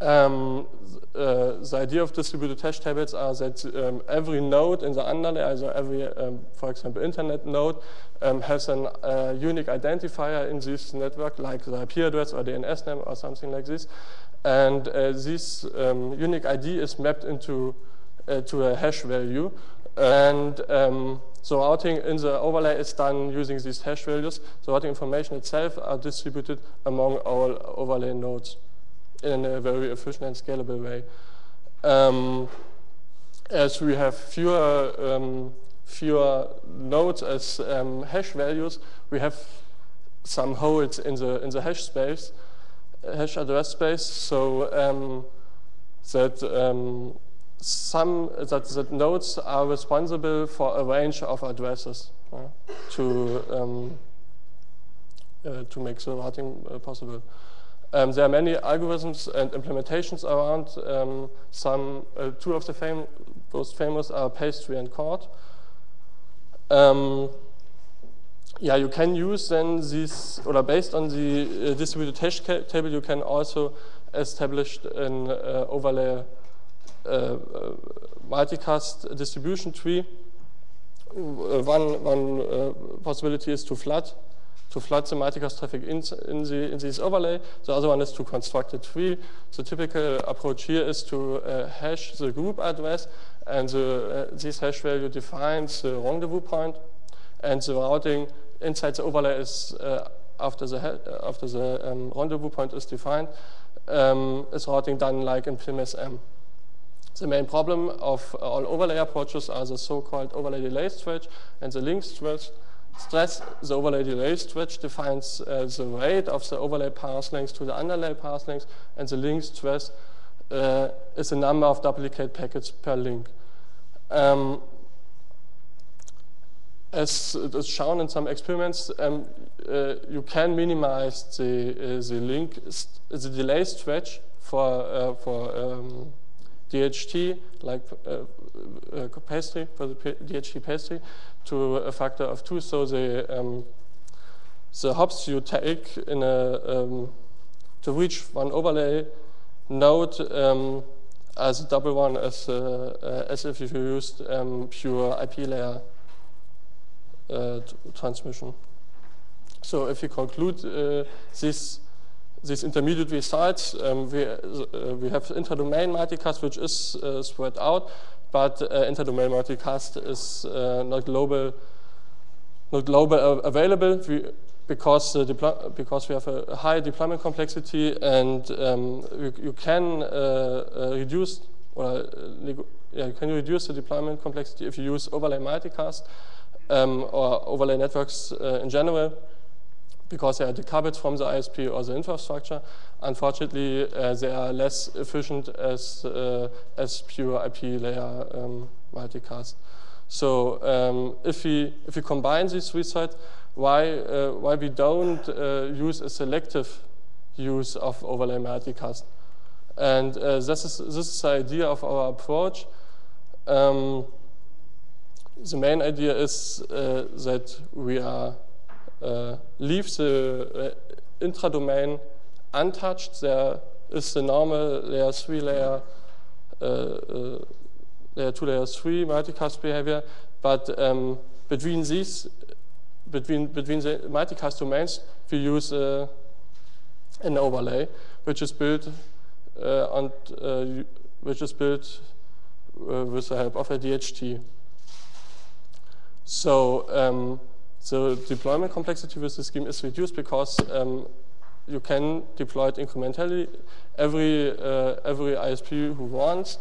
Um, uh, the idea of distributed hash tables are that um, every node in the underlay, so every, um, for example, internet node, um, has a uh, unique identifier in this network, like the IP address or DNS name or something like this. And uh, this um, unique ID is mapped into uh, to a hash value. And um, so routing in the overlay is done using these hash values. The routing information itself are distributed among all overlay nodes in a very efficient and scalable way. Um, as we have fewer um, fewer nodes as um, hash values, we have some holes in the in the hash space, hash address space, so um, that um, some that, that nodes are responsible for a range of addresses uh, to um, uh, to make the routing uh, possible. Um, there are many algorithms and implementations around. Um, some uh, two of the fam most famous are pastry and Chord. Um, yeah, you can use then these, or based on the uh, distributed hash table, you can also establish an uh, overlay multicast distribution tree. Uh, one one possibility is to flood to flood the multicast traffic in, in, the, in this overlay. The other one is to construct a tree. The typical approach here is to uh, hash the group address, and the, uh, this hash value defines the rendezvous point, and the routing inside the overlay is uh, after the after the um, rendezvous point is defined, um, is routing done like in PIMSM. The main problem of all overlay approaches are the so-called overlay delay stretch and the link stretch. Stress, the overlay delay stretch defines uh, the rate of the overlay path lengths to the underlay path lengths, and the link stress uh, is the number of duplicate packets per link. Um, as shown in some experiments, um, uh, you can minimize the, uh, the link, the delay stretch for, uh, for um, DHT, like uh, uh, pastry, for the DHT pastry, to a factor of two. So the, um, the hops you take in a, um, to reach one overlay node um, as a double one as, uh, uh, as if you used um, pure IP layer uh, transmission. So if we conclude uh, this these intermediate results, um, we, uh, we have interdomain multicast, which is uh, spread out, but uh, interdomain multicast is uh, not global, not global available. We, because because we have a high deployment complexity, and um, you, you, can uh, uh, reduce or yeah, you can reduce the deployment complexity if you use overlay multicast um, or overlay networks in general because they are decoupled from the ISP or the infrastructure. Unfortunately, uh, they are less efficient as, uh, as pure IP layer um, multicast. So um, if, we, if we combine these three sites, why, uh, why we don't uh, use a selective use of overlay multicast? And uh, this, is, this is the idea of our approach. Um, the main idea is uh, that we are leave the uh, intradomain untouched. There is the normal layer 3 layer, uh, uh, layer 2 layer 3 multicast behavior, but um, between these, between, between the multicast domains, we use uh, an overlay, which is built on, which is built with the help of a DHT. So um, the deployment complexity with the scheme is reduced because um, you can deploy it incrementally. Every, uh, every ISP who wants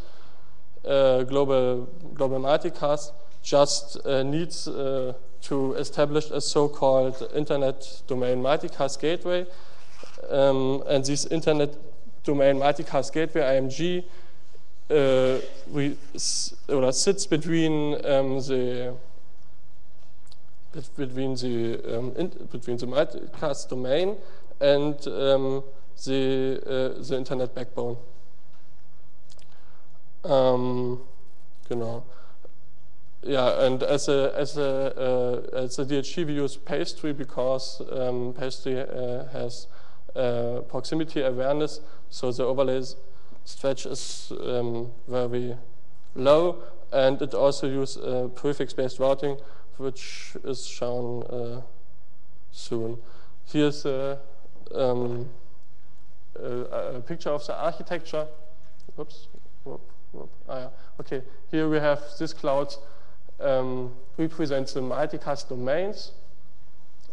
uh, global, global multicast just uh, needs uh, to establish a so-called interdomain multicast gateway. Um, and this internet domain multicast gateway, IMG, uh, we sits between um, the between the um, in, between the multicast domain and um, the uh, the internet backbone. Um, genau. Yeah, and as a as a uh, as a we use pastry because um, pastry uh, has uh, proximity awareness, so the overlay stretch is very low, and it also uses prefix-based routing, which is shown uh, soon. Here's a, um, a, a, picture of the architecture. Oops. Whoop, whoop. Ah, yeah. Okay, here we have this cloud um, represents the multicast domains.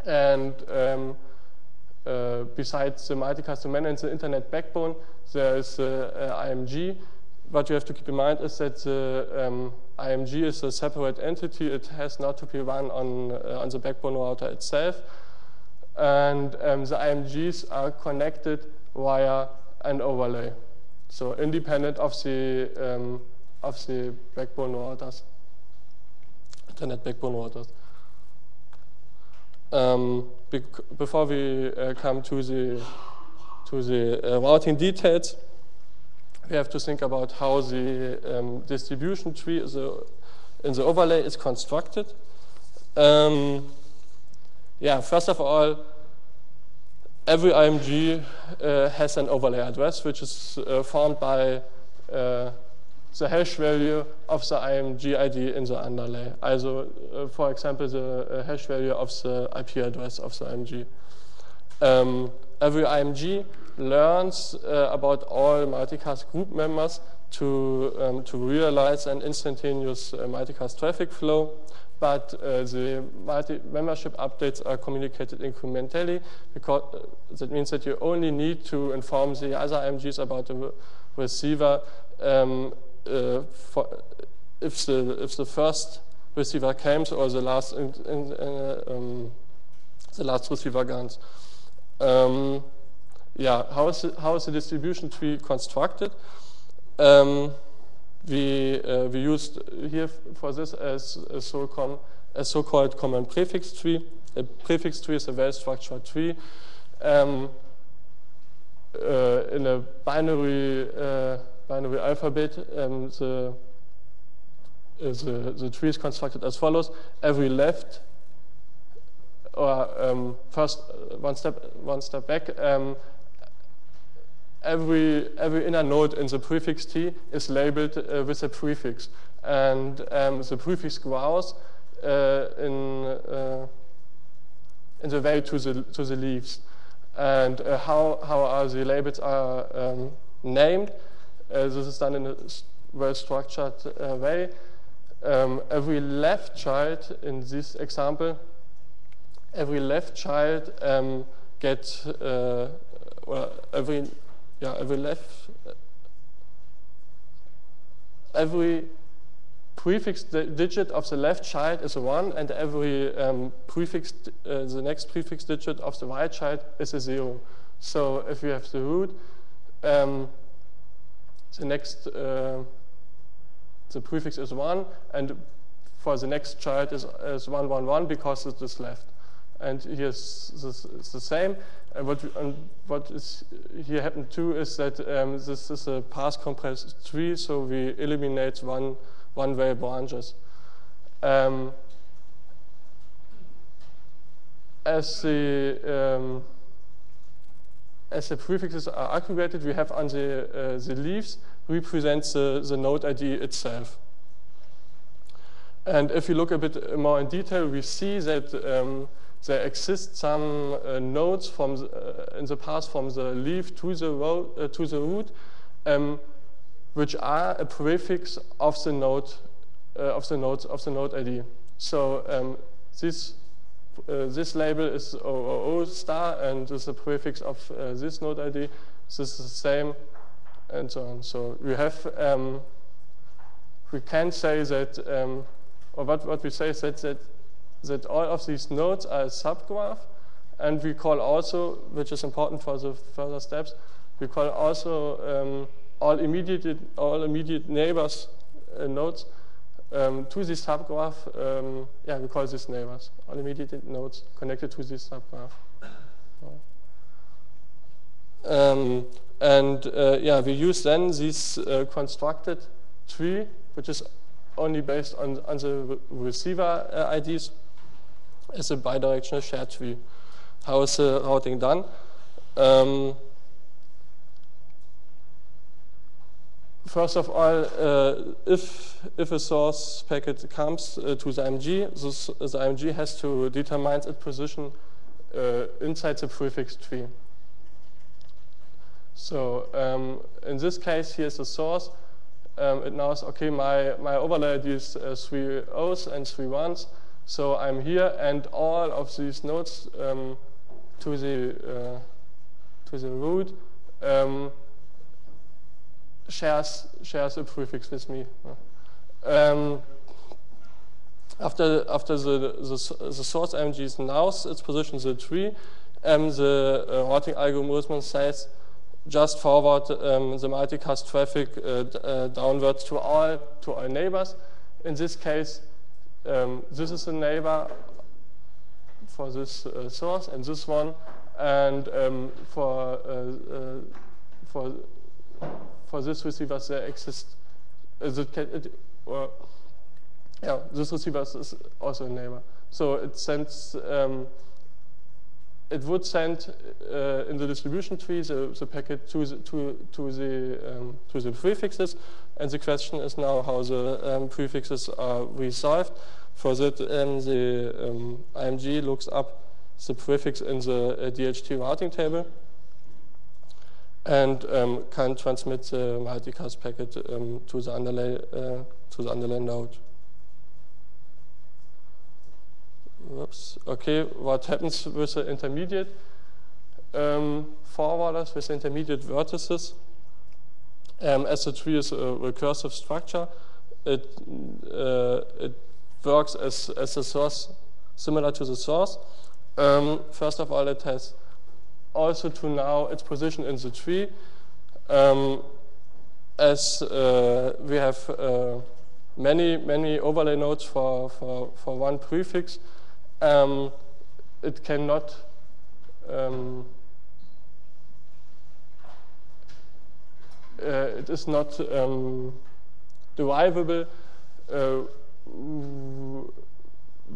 And um, uh, besides the multicast domain and the internet backbone, there is uh, uh, IMG. What you have to keep in mind is that the um, IMG is a separate entity. It has not to be run on, uh, on the backbone router itself. And um, the IMGs are connected via an overlay. So independent of the, um, of the backbone routers. Internet backbone routers. Um, before we uh, come to the to the uh, routing details, we have to think about how the um, distribution tree the, in the overlay is constructed. Um, yeah, first of all, every IMG uh, has an overlay address, which is uh, formed by uh, the hash value of the IMG ID in the underlay. Also, uh, for example, the uh, hash value of the IP address of the IMG. Um, every IMG learns uh, about all multicast group members to, um, to realize an instantaneous uh, multicast traffic flow, but uh, the membership updates are communicated incrementally because that means that you only need to inform the other IMGs about the receiver um, uh, if the if the first receiver comes or the last in, in, uh, um, the last receiver guns. Yeah, how is, the, how is the distribution tree constructed? Um, we, uh, we used here for this as a so-called so common prefix tree. A prefix tree is a well-structured tree. Um, uh, in a binary uh, binary alphabet, um, the, uh, the, the tree is constructed as follows. Every left, or um, first uh, one step, one step back, um, every, every inner node in the prefix t is labeled uh, with a prefix. And um, the prefix grows uh, in, uh, in the way to the, to the leaves. And uh, how, how are the labels are um, named? Uh, this is done in a well-structured uh, way. Um, every left child in this example, every left child um, gets, well, every, yeah, every left, every prefix digit of the left child is a 1, and every um, prefix, uh, the next prefix digit of the right child is a 0. So if we have the root, um, the next, uh, the prefix is 1, and for the next child is, is 111 because it is left. And here is the same. And what, and what is here happened too is that um, this is a path compressed tree, so we eliminate one one-way branches. Um, as the um, as the prefixes are aggregated, we have on the, uh, the leaves represents the, the node ID itself. And if you look a bit more in detail, we see that um, there exist some uh, nodes from the, uh, in the path from the leaf to the, uh, to the root, um, which are a prefix of the node uh, of the nodes of the node ID. So um, this uh, this label is OOO star and is a prefix of uh, this node ID. This is the same and so on. So we have, um, we can say that, um, or what, what we say is that, that that all of these nodes are a subgraph, and we call also, which is important for the further steps, we call also um, all immediate all immediate neighbors uh, nodes um, to this subgraph. Um, yeah, we call these neighbors, all immediate nodes connected to this subgraph. Um, and uh, yeah, we use then this uh, constructed tree, which is only based on, on the receiver uh, IDs as a bidirectional shared tree. How is the routing done? Um, first of all, uh, if, if a source packet comes uh, to the IMG, this, the IMG has to determine its position uh, inside the prefix tree. So um, in this case, here's the source. Um, it knows, okay, my, my overlay is uh, three O's and three ones. So I'm here, and all of these nodes um, to the uh, to the root um, shares shares a prefix with me. Um, after after the, the the source IMG knows its position in the tree, um, the uh, routing algorithm says just forward um, the multicast traffic uh, uh, downwards to all to all neighbors. In this case, um, this is a neighbor for this uh, source and this one, and um, for uh, uh, for for this receiver there exist it, or, yeah this receiver is also a neighbor. So it sends. Um, it would send uh, in the distribution tree the, the packet to the, to, to, the, um, to the prefixes. And the question is now how the um, prefixes are resolved. For that, um, the um, IMG looks up the prefix in the uh, DHT routing table and um, can transmit the multicast packet um, to the underlay uh, to the underlay node. Whoops. Okay, what happens with the intermediate um, forwarders, with intermediate vertices? Um, as the tree is a recursive structure, it, uh, it works as, as a source, similar to the source. Um, first of all, it has also to know its position in the tree. Um, as uh, we have uh, many, many overlay nodes for, for, for one prefix, um, it cannot um, uh, it is not um, derivable uh,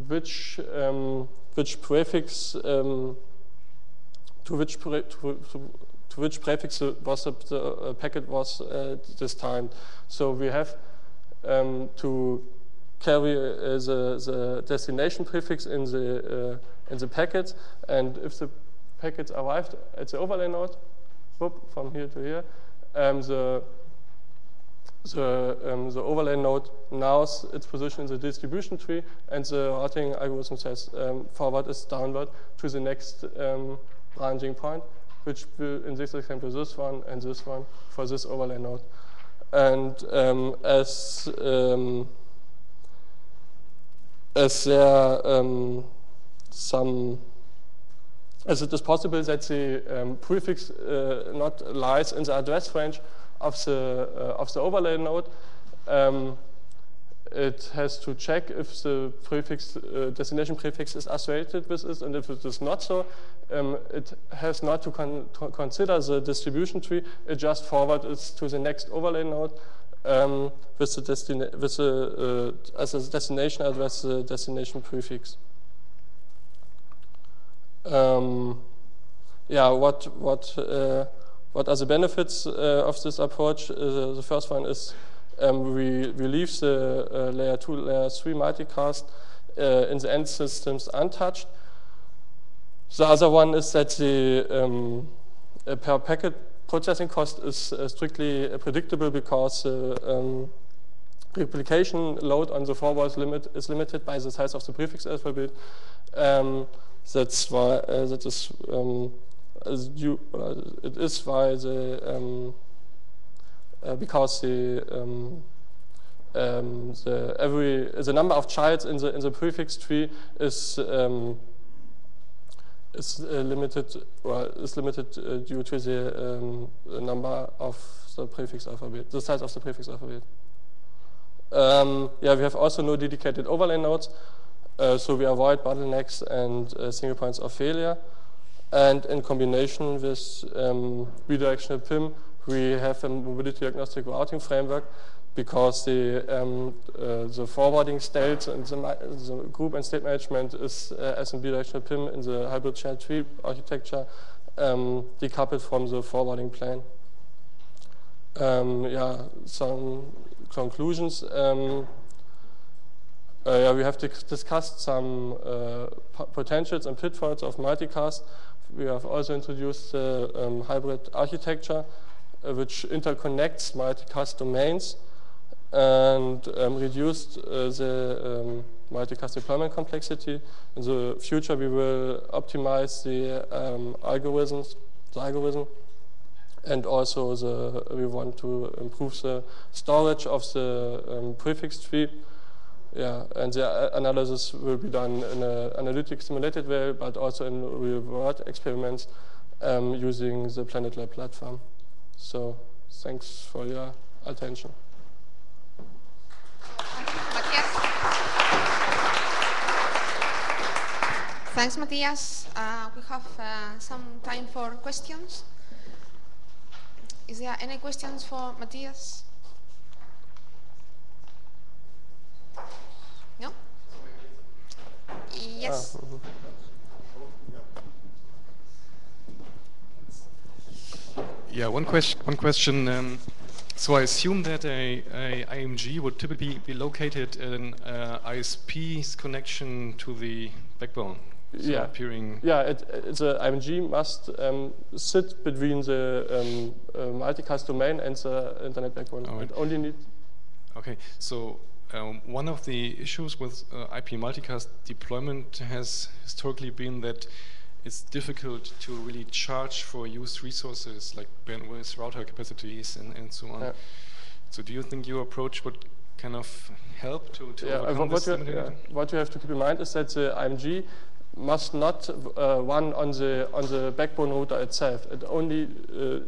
which um, which prefix um, to which to, to, to, which prefix was the, uh, packet was uh, destined. So we have um, to carry uh, the, the destination prefix in the, uh, in the packet. And if the packet arrived at the overlay node, whoop, from here to here, um, the, the, um, the overlay node knows its position in the distribution tree, and the routing algorithm says um, forward is downward to the next um, branching point, which in this example, this one and this one for this overlay node. And um, as um, as there um, some as it is possible that the um, prefix uh, not lies in the address range of the uh, of the overlay node. Um, it has to check if the prefix uh, destination prefix is associated with it, and if it is not so, um, it has not to, con to, consider the distribution tree. It just forwards it to the next overlay node, um, with the, with the uh, as a destination address, the destination prefix. Um, yeah, what what uh, what are the benefits uh, of this approach? Uh, the first one is um, we, we leave the uh, layer two, layer three multicast uh, in the end systems untouched. The other one is that the um, per packet processing cost is uh, strictly predictable because uh, um, replication load on the forward limit is limited by the size of the prefix alphabet. Um, that's why uh, that is um, due, uh, it is why the um, uh, because the um, the every the number of childs in the in the prefix tree is um, is limited well, is limited due to the, um, number of the prefix alphabet, the size of the prefix alphabet. Yeah, we have also no dedicated overlay nodes, so we avoid bottlenecks and uh, single points of failure. And in combination with um, bidirectional PIM, we have a mobility agnostic routing framework because the, um, uh, the forwarding state and the, the, group and state management is uh, as in bidirectional PIM in the hybrid shared tree architecture um, decoupled from the forwarding plane. Um, yeah, some conclusions. Um, uh, yeah, we have discussed some uh, potentials and pitfalls of multicast. We have also introduced the um, hybrid architecture, uh, which interconnects multicast domains and um, reduced uh, the um, multicast deployment complexity. In the future, we will optimize the um, algorithms, the algorithm, and also the, we want to improve the storage of the um, prefix tree. Yeah, and the analysis will be done in an analytic simulated way, but also in real-world experiments um, using the PlanetLab platform. So thanks for your attention. Thanks, Matthias. Uh, we have uh, some time for questions. Is there any questions for Matthias? No? Yes. Yeah, one question. One question. Um, so I assume that a, a, IMG would typically be located in uh, ISP's connection to the backbone. So yeah. Appearing yeah, it, it's a IMG must um, sit between the um, uh, multicast domain and the internet backbone. Right. It only need. Okay, so um, one of the issues with uh, IP multicast deployment has historically been that it's difficult to really charge for used resources like bandwidth, router capacities, and, and so on. Yeah. So do you think your approach would kind of help to, to yeah, overcome what this you, yeah, what you have to keep in mind is that the IMG must not uh, run on the on the backbone router itself. It only uh,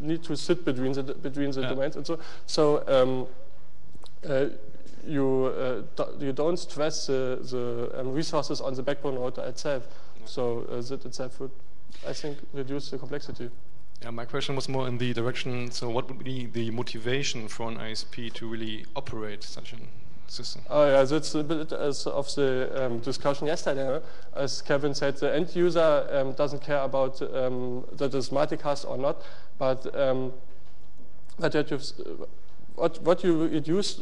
need to sit between the between the yeah. domains and so. So um, uh, you uh, do, you don't stress the, the um, resources on the backbone router itself. Yeah. So uh, that itself would, I think, reduce the complexity. Yeah, my question was more in the direction. So, what would be the motivation for an ISP to really operate such an system. Oh yeah, that's a bit as of the um, discussion yesterday. As Kevin said, the end user um, doesn't care about um, that is multicast or not, but um, that you what what you reduce.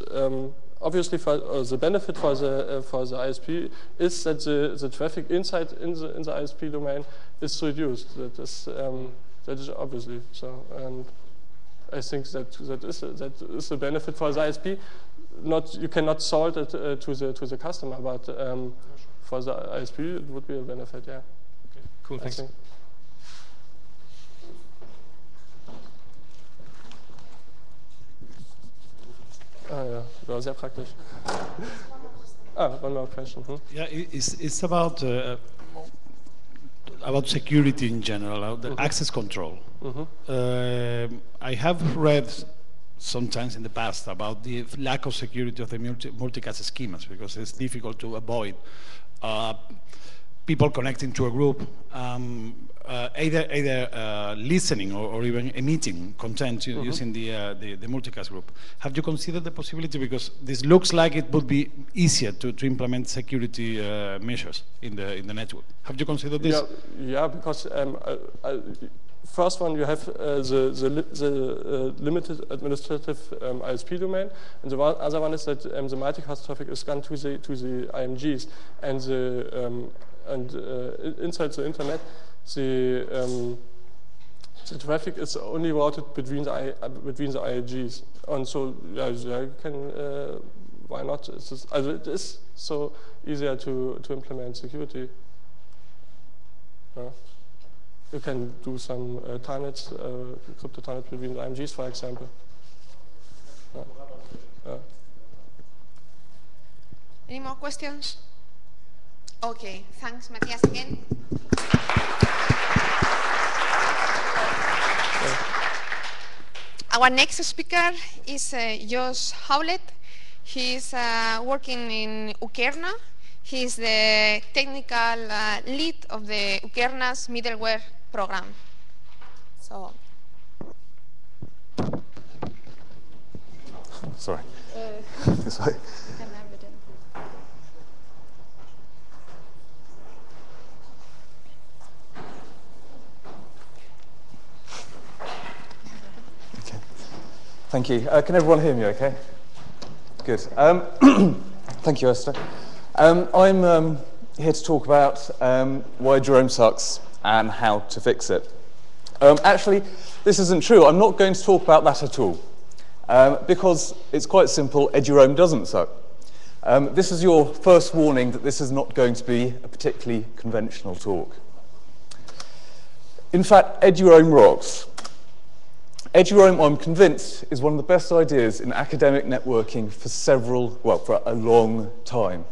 Obviously, for uh, the benefit for the uh, for the ISP is that the, the traffic inside in the in the ISP domain is reduced. That is um, that is obviously so and. I think that that is a, that is a benefit for the ISP not you cannot solve it uh, to the to the customer, but um, for the ISP it would be a benefit. Yeah. Okay. Cool. Thanks. Ah ja, war sehr praktisch. ah, one more question. Hmm? Yeah, it's it's about uh, about security in general, uh, the mm -hmm. access control. Mm -hmm. uh, I have read sometimes in the past about the lack of security of the multi multicast schemas because it's difficult to avoid uh, people connecting to a group um, uh, either either uh, listening or, or, even emitting content mm -hmm. using the, uh, the, the multicast group. Have you considered the possibility because this looks like it would be easier to, to implement security uh, measures in the in the network? Have you considered this? Yeah, yeah because um, first one, you have uh, the, the, the uh, limited administrative um, ISP domain, and the one, other one is that um, the multicast traffic is gone to the to the IMGs, and the um, and uh, inside the internet, the um, the traffic is only routed between the I, between the IMGs, and so yeah, you can uh, why not? It's just, it is so easier to to implement security. Yeah you can do some uh, uh, crypto telnet between the IMGs, for example. Yeah. Any more questions? Okay, thanks, Matthias, again. Our next speaker is uh, Josh Howlett. He's uh, working in Ukerna. He's the technical uh, lead of the Ukerna's middleware program. So, Sorry. <laughs> This way. Okay. Thank you. Uh, can everyone hear me okay? Good. Um, <clears throat> thank you, Esther. Um, I'm um, here to talk about um, why Eduroam sucks and how to fix it. Um, actually, this isn't true. I'm not going to talk about that at all. Um, because it's quite simple, Eduroam doesn't suck. This is your first warning that this is not going to be a particularly conventional talk. In fact, Eduroam rocks. Eduroam, I'm convinced, is one of the best ideas in academic networking for several, well, for a long time.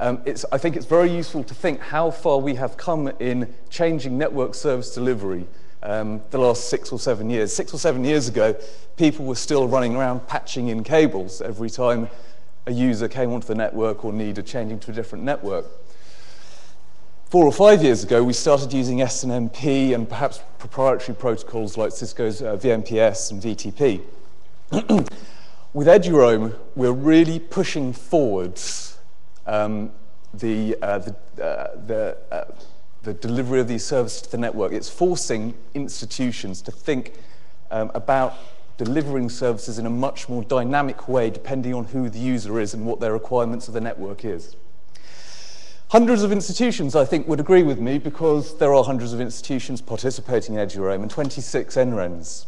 Um, I think it's very useful to think how far we have come in changing network service delivery um, the last six or seven years. Six or seven years ago, people were still running around patching in cables every time a user came onto the network or needed changing to a different network. Four or five years ago, we started using SNMP and perhaps proprietary protocols like Cisco's uh, VMPS and VTP. <clears throat> With Eduroam, we're really pushing forwards um, the, uh, the, uh, the, uh, the delivery of these services to the network. It's forcing institutions to think um, about delivering services in a much more dynamic way depending on who the user is and what their requirements of the network is. Hundreds of institutions, I think, would agree with me because there are hundreds of institutions participating in EduRoam and 26 NRENs.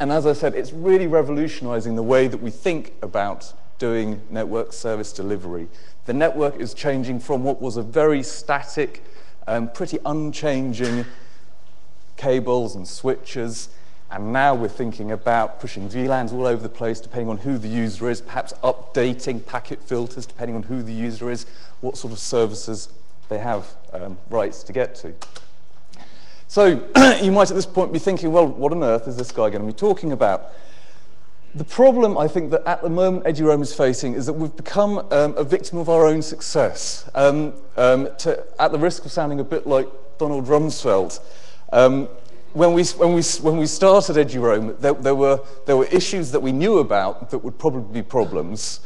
And as I said, it's really revolutionizing the way that we think about doing network service delivery. The network is changing from what was a very static, um, pretty unchanging cables and switches and now we're thinking about pushing VLANs all over the place depending on who the user is, perhaps updating packet filters depending on who the user is, what sort of services they have um, rights to get to. So <clears throat> you might at this point be thinking, well, what on earth is this guy going to be talking about? The problem I think that at the moment Eduroam is facing is that we've become um, a victim of our own success. Um, um to, at the risk of sounding a bit like Donald Rumsfeld, um, when we, when we, when we started Eduroam, there, there, were, there were issues that we knew about that would probably be problems,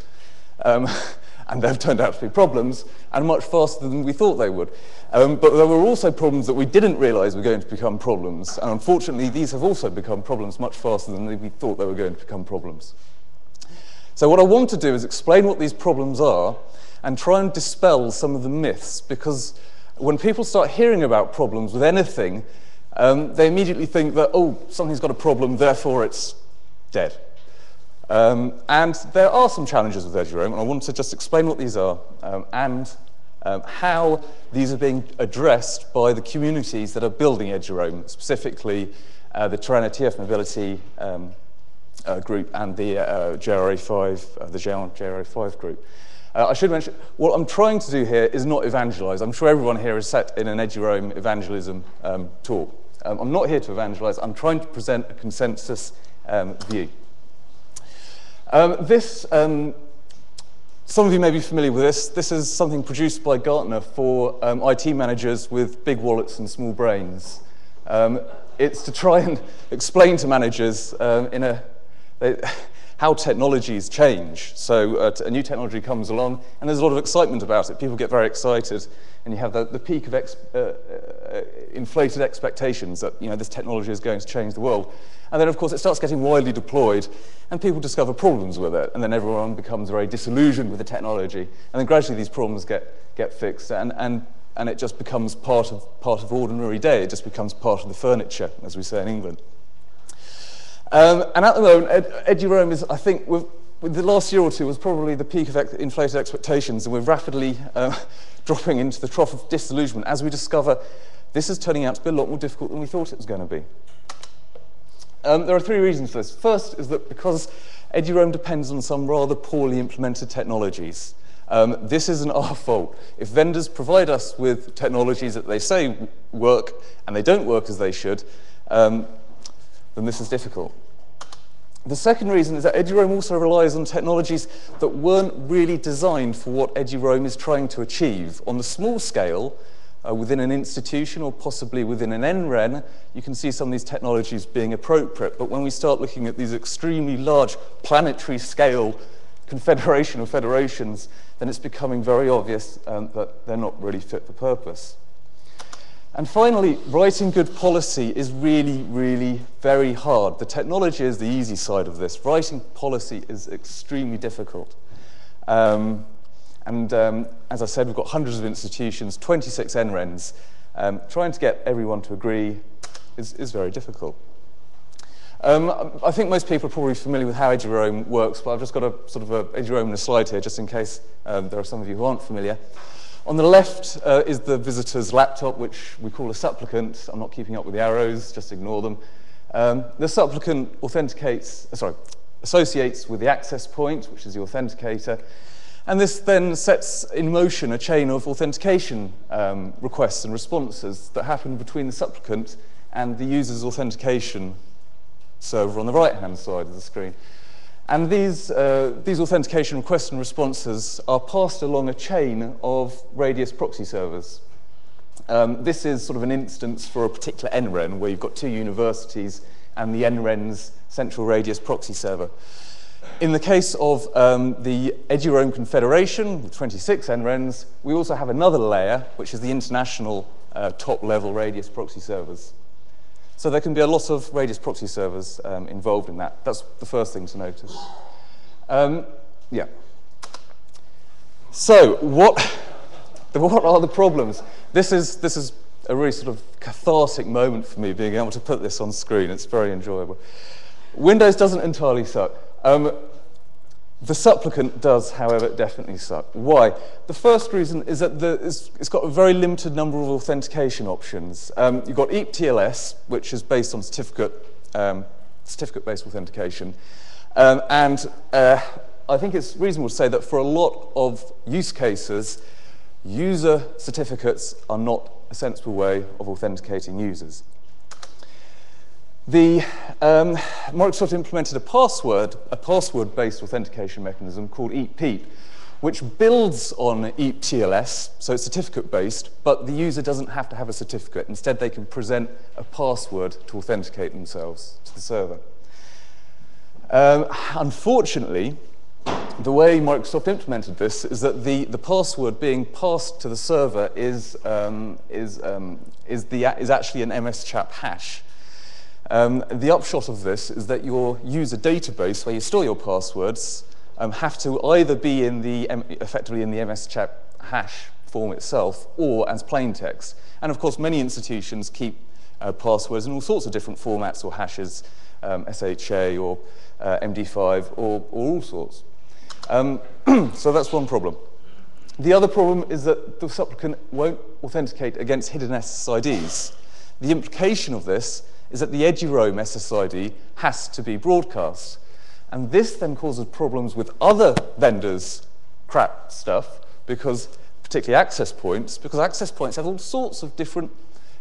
um, <laughs> and they've turned out to be problems, and much faster than we thought they would. Um, but there were also problems that we didn't realize were going to become problems, and unfortunately, these have also become problems much faster than we thought they were going to become problems. So what I want to do is explain what these problems are and try and dispel some of the myths, because when people start hearing about problems with anything, um, they immediately think that, oh, something's got a problem, therefore it's dead. Um, and there are some challenges with Eduroam, and I want to just explain what these are um, and um, how these are being addressed by the communities that are building Eduroam, specifically uh, the TERENA TF Mobility um, uh, group and the uh, JRA5, uh, the JRA5 group. Uh, I should mention, what I'm trying to do here is not evangelize. I'm sure everyone here is set in an Eduroam evangelism um, talk. Um, I'm not here to evangelize, I'm trying to present a consensus um, view. Um, this, um, some of you may be familiar with this. This is something produced by Gartner for um, IT managers with big wallets and small brains. It's to try and <laughs> explain to managers in a, they, how technologies change. So uh, a new technology comes along, and there's a lot of excitement about it. People get very excited, and you have the, the peak of ex uh, uh, inflated expectations that you know, this technology is going to change the world. And then, of course, it starts getting widely deployed, and people discover problems with it, and then everyone becomes very disillusioned with the technology. And then gradually these problems get, get fixed, and, and, and it just becomes part of, part of ordinary day. It just becomes part of the furniture, as we say in England. Um, and at the moment, Ed, Eduroam is, I think, with, with the last year or two was probably the peak of ex inflated expectations, and we're rapidly uh, <laughs> dropping into the trough of disillusionment as we discover this is turning out to be a lot more difficult than we thought it was going to be. Um, there are three reasons for this. First is that because Eduroam depends on some rather poorly implemented technologies. Um, this isn't <laughs> our fault. If vendors provide us with technologies that they say work and they don't work as they should, um, then this is difficult. The second reason is that eduroam also relies on technologies that weren't really designed for what eduroam is trying to achieve. On the small scale, uh, within an institution or possibly within an NREN, you can see some of these technologies being appropriate. But when we start looking at these extremely large planetary scale confederation of federations, then it's becoming very obvious um, that they're not really fit for purpose. And finally, writing good policy is really, really very hard. The technology is the easy side of this. Writing policy is extremely difficult. Um, and um, as I said, we've got hundreds of institutions, 26 NRENs. Um, trying to get everyone to agree is, is very difficult. Um, I think most people are probably familiar with how eduroam works, but I've just got a sort of a eduroam in a slide here, just in case um, there are some of you who aren't familiar. On the left uh, is the visitor's laptop, which we call a supplicant. I'm not keeping up with the arrows, just ignore them. Um, the supplicant authenticates, uh, sorry, associates with the access point, which is the authenticator, and this then sets in motion a chain of authentication um, requests and responses that happen between the supplicant and the user's authentication server on the right-hand side of the screen. And these, uh, these authentication requests and responses are passed along a chain of Radius proxy servers. Um, this is sort of an instance for a particular NREN where you've got two universities and the NREN's central Radius proxy server. In the case of um, the eduroam Confederation, with 26 NRENs, we also have another layer, which is the international uh, top-level Radius proxy servers. So there can be a lot of Radius proxy servers um, involved in that. That's the first thing to notice. Um, yeah. So what, <laughs> what are the problems? This is, this is a really sort of cathartic moment for me being able to put this on screen. It's very enjoyable. Windows doesn't entirely suck. Um, the supplicant does, however, definitely suck. Why? The first reason is that the, it's, it's got a very limited number of authentication options. Um, you've got EAP-TLS, which is based on certificate, um, certificate-based authentication. Um, and uh, I think it's reasonable to say that for a lot of use cases, user certificates are not a sensible way of authenticating users. The, um, Microsoft implemented a password, a password-based authentication mechanism called EAP-PEAP, which builds on EAP-TLS, so it's certificate-based, but the user doesn't have to have a certificate. Instead, they can present a password to authenticate themselves to the server. Um, unfortunately, the way Microsoft implemented this is that the, the password being passed to the server is, um, is, um, is, the, is actually an MSCHAP hash. Um, the upshot of this is that your user database, where you store your passwords, um, have to either be in the, effectively in the MSCHAP hash form itself or as plain text. And of course, many institutions keep uh, passwords in all sorts of different formats or hashes, um, SHA or uh, MD5 or, or, all sorts. Um, <clears throat> so that's one problem. The other problem is that the supplicant won't authenticate against hidden SSIDs. The implication of this is that the eduroam SSID has to be broadcast. And this then causes problems with other vendors' crap stuff, because particularly access points, because access points have all sorts of different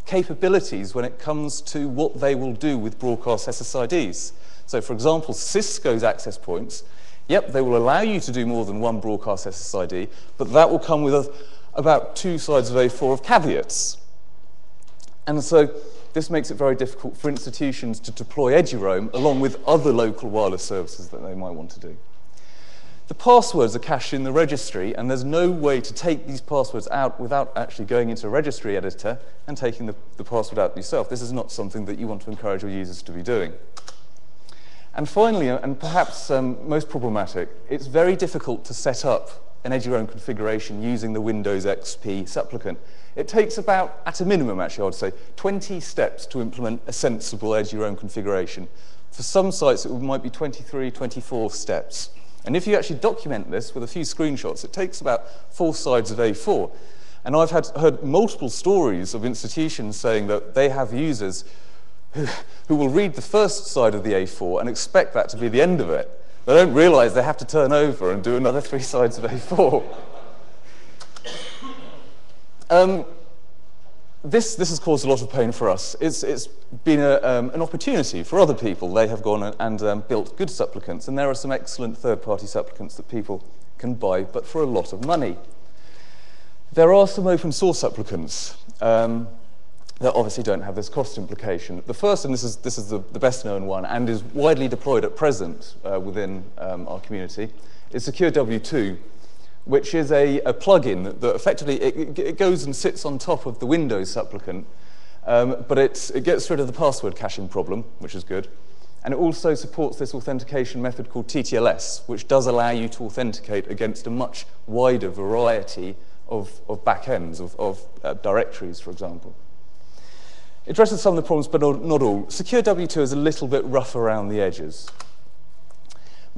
capabilities when it comes to what they will do with broadcast SSIDs. So for example, Cisco's access points, yep, they will allow you to do more than one broadcast SSID, but that will come with a, about two sides of A4 of caveats. And so this makes it very difficult for institutions to deploy eduroam along with other local wireless services that they might want to do. The passwords are cached in the registry, and there's no way to take these passwords out without actually going into a registry editor and taking the, the password out yourself. This is not something that you want to encourage your users to be doing. And finally, and perhaps um, most problematic, it's very difficult to set up an eduroam configuration using the Windows XP supplicant. It takes about, at a minimum actually, I would say, 20 steps to implement a sensible eduroam configuration. For some sites, it might be 23, 24 steps. And if you actually document this with a few screenshots, it takes about four sides of A4. And I've had, heard multiple stories of institutions saying that they have users who, who will read the first side of the A4 and expect that to be the end of it. They don't realize they have to turn over and do another three sides of A4. Um, this, this has caused a lot of pain for us. It's, it's been a, um, an opportunity for other people. They have gone and, and um, built good supplicants, and there are some excellent third-party supplicants that people can buy, but for a lot of money. There are some open source supplicants um, that obviously don't have this cost implication. The first, and this is, this is the, the best known one, and is widely deployed at present uh, within um, our community, is SecureW2, which is a, a plugin that effectively it, it, goes and sits on top of the Windows supplicant, um, but it, it gets rid of the password caching problem, which is good. And it also supports this authentication method called TTLS, which does allow you to authenticate against a much wider variety of, of backends, of, of uh, directories, for example. It addresses some of the problems, but not, not all. SecureW2 is a little bit rough around the edges.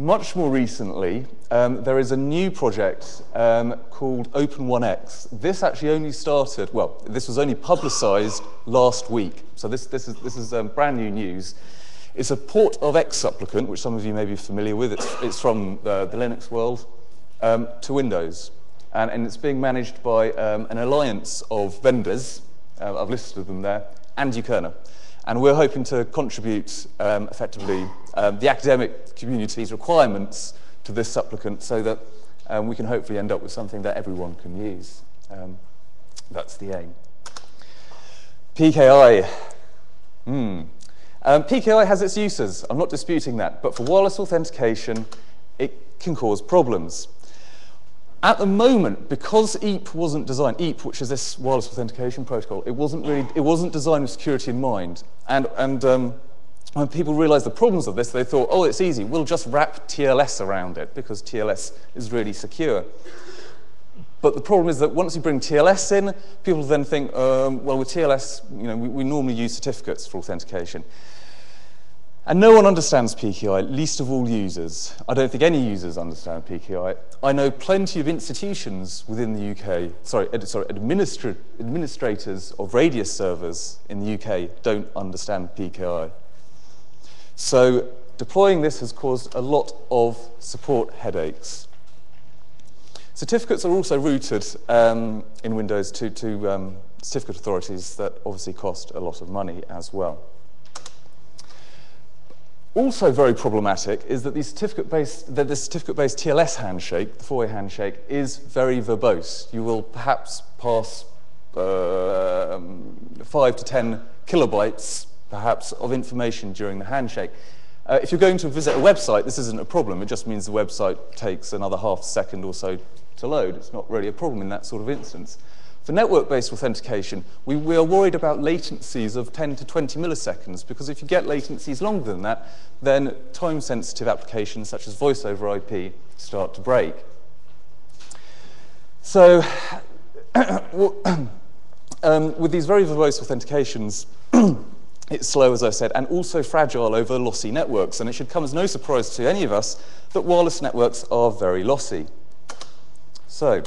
Much more recently, um, there is a new project um, called Open1x. This actually only started, well, this was only publicized last week. So this, this is, this is um, brand new news. It's a port of Xsupplicant, which some of you may be familiar with. It's, it's from uh, the Linux world, um, to Windows. And, and, it's being managed by um, an alliance of vendors. Uh, I've listed them there, and Ukerna. And we're hoping to contribute um, effectively um, the academic community's requirements to this supplicant so that um, we can hopefully end up with something that everyone can use. Um, that's the aim. PKI. Hmm. Um, PKI has its uses. I'm not disputing that. But for wireless authentication, it can cause problems. At the moment, because EAP wasn't designed, EAP, which is this wireless authentication protocol, it wasn't really, it wasn't designed with security in mind. And, and um, when people realized the problems of this, they thought, oh, it's easy, we'll just wrap TLS around it because TLS is really secure. But the problem is that once you bring TLS in, people then think, um, well, with TLS, you know, we, we normally use certificates for authentication. And no one understands PKI, least of all users. I don't think any users understand PKI. I know plenty of institutions within the UK, sorry, ed, sorry administra administrators of Radius servers in the UK don't understand PKI. So deploying this has caused a lot of support headaches. Certificates are also routed um, in Windows to, to um, certificate authorities that obviously cost a lot of money as well. Also very problematic is that the certificate-based, that the certificate-based TLS handshake, the four-way handshake, is very verbose. You will perhaps pass uh, five to 10 kilobytes, perhaps, of information during the handshake. Uh, if you're going to visit a website, this isn't a problem. It just means the website takes another half second or so to load. It's not really a problem in that sort of instance. For network-based authentication, we, we, are worried about latencies of 10 to 20 milliseconds because if you get latencies longer than that, then time-sensitive applications such as voice over IP start to break. So <coughs> <coughs> um, with these very verbose authentications, it's slow, as I said, and also fragile over lossy networks. And it should come as no surprise to any of us that wireless networks are very lossy. So,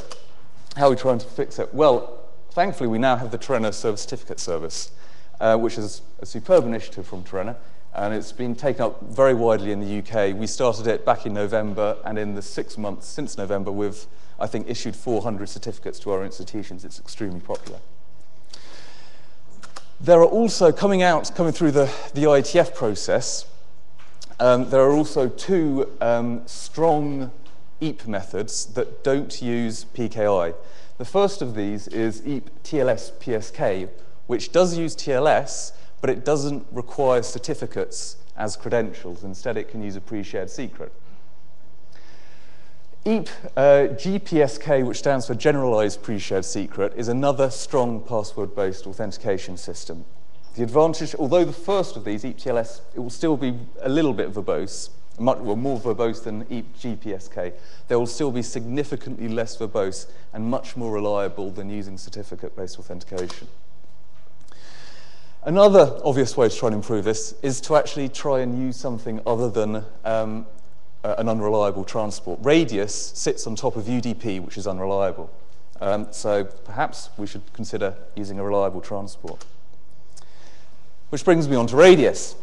how are we trying to fix it? Well, thankfully, we now have the TERENA Server Certificate Service, uh, which is a superb initiative from TERENA, and it's been taken up very widely in the UK. We started it back in November, and in the six months since November, we've, I think, issued 400 certificates to our institutions. It's extremely popular. There are also, coming out, coming through the, the IETF process, um, there are also two um, strong EAP methods that don't use PKI. The first of these is EAP TLS PSK, which does use TLS, but it doesn't require certificates as credentials. Instead, it can use a pre-shared secret. EAP uh, GPSK, which stands for Generalized Pre-Shared Secret, is another strong password-based authentication system. The advantage, although the first of these, EAP TLS, it will still be a little bit verbose, much, well, more verbose than EAP GPSK, they will still be significantly less verbose and much more reliable than using certificate-based authentication. Another obvious way to try and improve this is to actually try and use something other than um, an unreliable transport. Radius sits on top of UDP, which is unreliable. Um, so perhaps we should consider using a reliable transport. Which brings me on to Radius.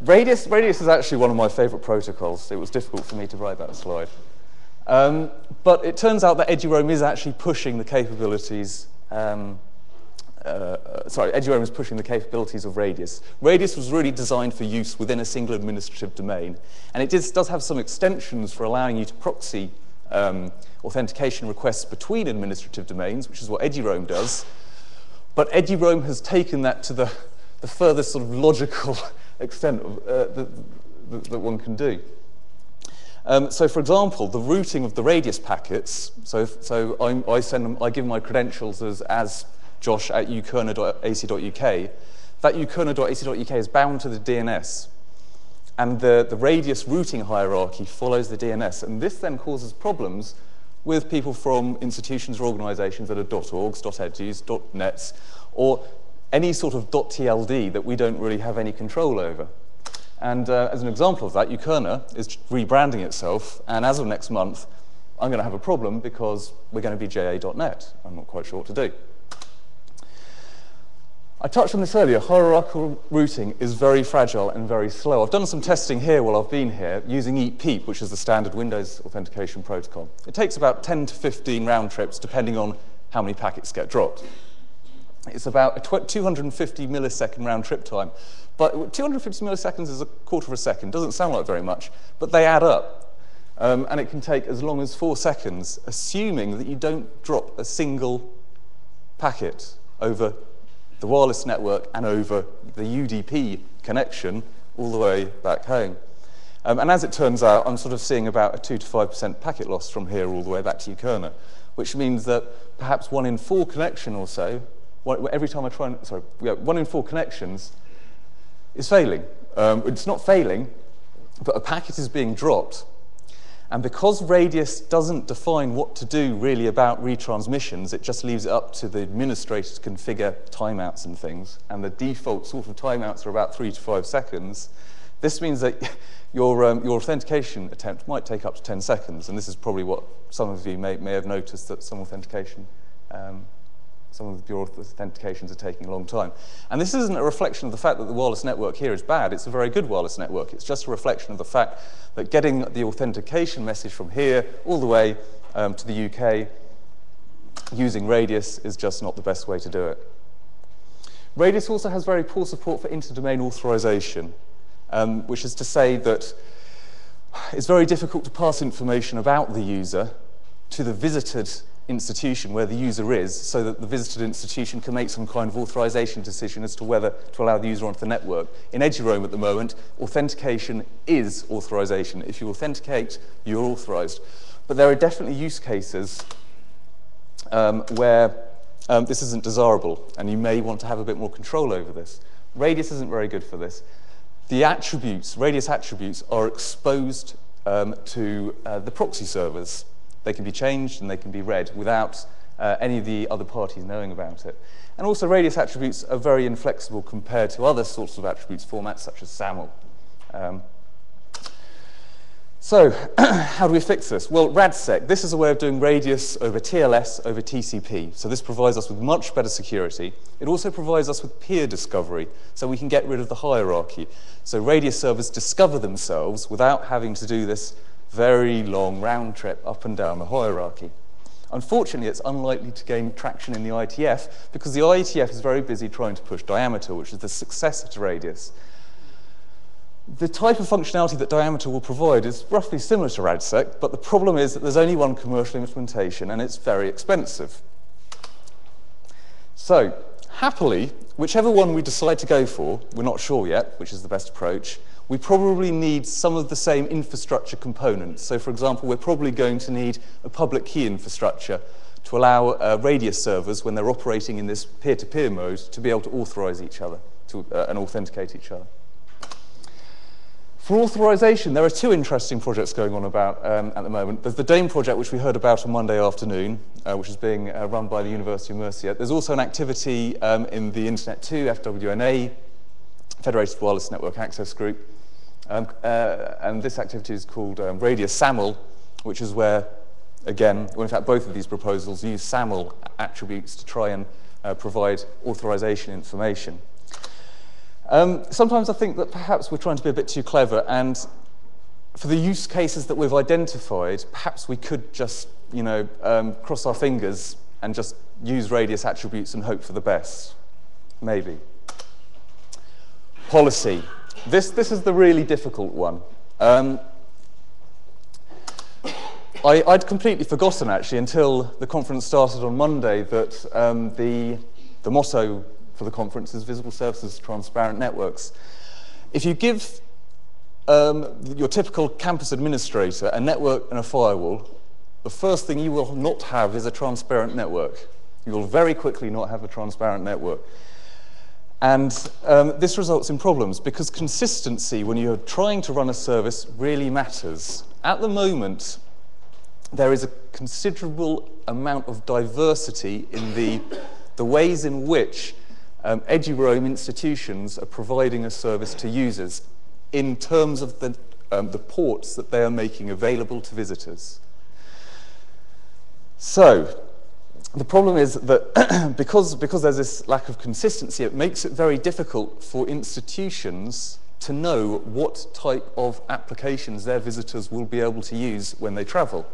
Radius, Radius is actually one of my favorite protocols. It was difficult for me to write that slide. Um, but it turns out that eduroam is actually pushing the capabilities um, uh, sorry, eduroam is pushing the capabilities of Radius. Radius was really designed for use within a single administrative domain, and it does, have some extensions for allowing you to proxy um, authentication requests between administrative domains, which is what eduroam does. But eduroam has taken that to the, the furthest sort of logical <laughs> extent of, uh, that, that, one can do. Um, so, for example, the routing of the radius packets. So, so I'm, i send them, I give my credentials as, as Josh at ukerna.ac.uk. That ukerna.ac.uk is bound to the DNS, and the, the radius routing hierarchy follows the DNS. And this then causes problems with people from institutions or organisations that are .orgs, .edus, .nets, or any sort of .tld that we don't really have any control over. And uh, as an example of that, Ukerna is rebranding itself, and as of next month, I'm going to have a problem because we're going to be ja.net. I'm not quite sure what to do. I touched on this earlier, hierarchical routing is very fragile and very slow. I've done some testing here while I've been here using EAP-PEAP, which is the standard Windows authentication protocol. It takes about 10 to 15 round trips depending on how many packets get dropped. It's about a 250 millisecond round trip time, but 250 milliseconds is a quarter of a second. Doesn't sound like very much, but they add up. Um, and it can take as long as four seconds, assuming that you don't drop a single packet over the wireless network and over the UDP connection all the way back home. Um, and as it turns out, I'm sort of seeing about a 2 to 5% packet loss from here all the way back to Ukerna, which means that perhaps one in four connection or so, every time I try and, sorry, one in four connections is failing. Um, it's not failing, but a packet is being dropped. And because Radius doesn't define what to do really about retransmissions, it just leaves it up to the administrator to configure timeouts and things. And the default sort of timeouts are about three to five seconds. This means that <laughs> your, um, your authentication attempt might take up to 10 seconds. And this is probably what some of you may, may have noticed that some authentication um, some of your authentications are taking a long time. And this isn't a reflection of the fact that the wireless network here is bad. It's a very good wireless network. It's just a reflection of the fact that getting the authentication message from here all the way um, to the UK using Radius is just not the best way to do it. Radius also has very poor support for inter-domain authorization, um, which is to say that it's very difficult to pass information about the user to the visited institution where the user is so that the visited institution can make some kind of authorization decision as to whether to allow the user onto the network. In eduroam at the moment, authentication is authorization. If you authenticate, you're authorized. But there are definitely use cases um, where um, this isn't desirable and you may want to have a bit more control over this. Radius isn't very good for this. The attributes, Radius attributes, are exposed um, to uh, the proxy servers. They can be changed and they can be read without uh, any of the other parties knowing about it. And also radius attributes are very inflexible compared to other sorts of attributes formats such as SAML. Um, so, <clears throat> how do we fix this? Well, RADSEC, this is a way of doing radius over TLS over TCP. So this provides us with much better security. It also provides us with peer discovery, so we can get rid of the hierarchy. So radius servers discover themselves without having to do this very long round trip up and down the hierarchy. Unfortunately, it's unlikely to gain traction in the IETF because the IETF is very busy trying to push diameter, which is the successor to radius. The type of functionality that diameter will provide is roughly similar to RADSEC, but the problem is that there's only one commercial implementation and it's very expensive. So, happily, whichever one we decide to go for, we're not sure yet which is the best approach, we probably need some of the same infrastructure components. So for example, we're probably going to need a public key infrastructure to allow uh, radius servers, when they're operating in this peer-to-peer -peer mode, to be able to authorize each other to, uh, and authenticate each other. For authorization, there are two interesting projects going on about um, at the moment. There's the DAME project, which we heard about on Monday afternoon, uh, which is being uh, run by the University of Murcia. There's also an activity um, in the Internet 2, FWNA, Federated Wireless Network Access Group, um, uh, and this activity is called um, Radius SAML, which is where, again, well, in fact, both of these proposals use SAML attributes to try and uh, provide authorization information. Um, sometimes I think that perhaps we're trying to be a bit too clever, and for the use cases that we've identified, perhaps we could just, you know, um, cross our fingers and just use radius attributes and hope for the best. Maybe. Policy. This, this is the really difficult one. Um, I, would completely forgotten actually until the conference started on Monday that um, the, the motto for the conference is Visible Services, Transparent Networks. If you give um, your typical campus administrator a network and a firewall, the first thing you will not have is a transparent network. You will very quickly not have a transparent network. And um, this results in problems because consistency when you're trying to run a service really matters. At the moment, there is a considerable amount of diversity in the, the ways in which um, EduRoam institutions are providing a service to users in terms of the, um, the ports that they are making available to visitors. So, the problem is that <clears throat> because, because there's this lack of consistency, it makes it very difficult for institutions to know what type of applications their visitors will be able to use when they travel.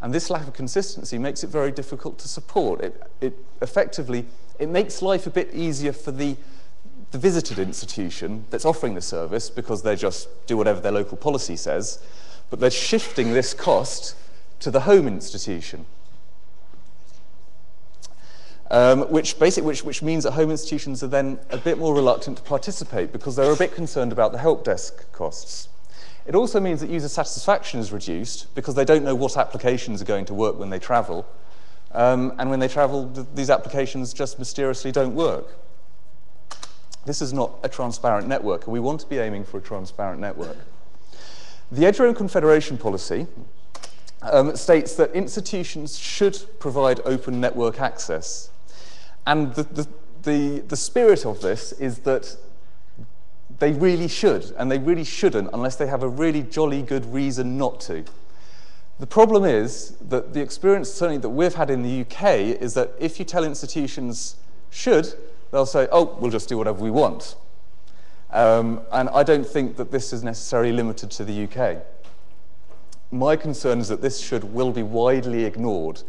And this lack of consistency makes it very difficult to support. It, it effectively, it makes life a bit easier for the, the visited institution that's offering the service because they just do whatever their local policy says, but they're shifting this cost to the home institution. Um, which, which, which means that home institutions are then a bit more reluctant to participate because they're a bit concerned about the help desk costs. It also means that user satisfaction is reduced because they don't know what applications are going to work when they travel. Um, and when they travel, th these applications just mysteriously don't work. This is not a transparent network, and we want to be aiming for a transparent network. The EduRoam Confederation policy um, states that institutions should provide open network access. And the, the, the, the spirit of this is that they really should, and they really shouldn't unless they have a really jolly good reason not to. The problem is that the experience, certainly that we've had in the UK, is that if you tell institutions should, they'll say, oh, we'll just do whatever we want. Um, and I don't think that this is necessarily limited to the UK. My concern is that this should will be widely ignored.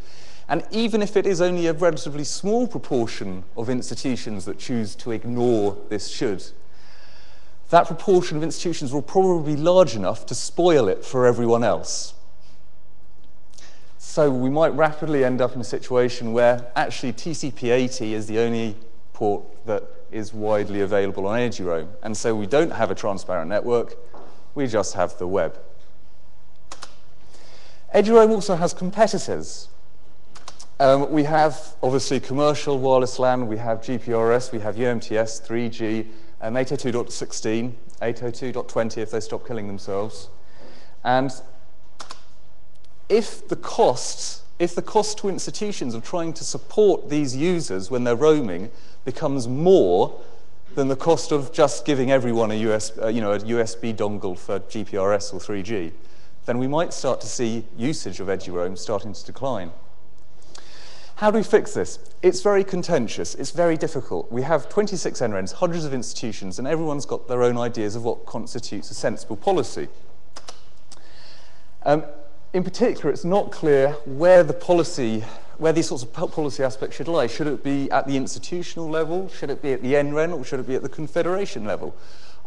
And even if it is only a relatively small proportion of institutions that choose to ignore this should, that proportion of institutions will probably be large enough to spoil it for everyone else. So we might rapidly end up in a situation where actually TCP80 is the only port that is widely available on EduRoam. And so we don't have a transparent network, we just have the web. EduRoam also has competitors. Um, we have, obviously, commercial wireless LAN, we have GPRS, we have UMTS, 3G, um, 802.16, 802.20 if they stop killing themselves. And if the costs, if the cost to institutions of trying to support these users when they're roaming becomes more than the cost of just giving everyone a, US, uh, you know, a USB dongle for GPRS or 3G, then we might start to see usage of EduRoam starting to decline. How do we fix this? It's very contentious. It's very difficult. We have 26 NRENs, hundreds of institutions, and everyone's got their own ideas of what constitutes a sensible policy. Um, in particular, it's not clear where the policy, where these sorts of policy aspects should lie. Should it be at the institutional level? Should it be at the NREN? Or should it be at the confederation level?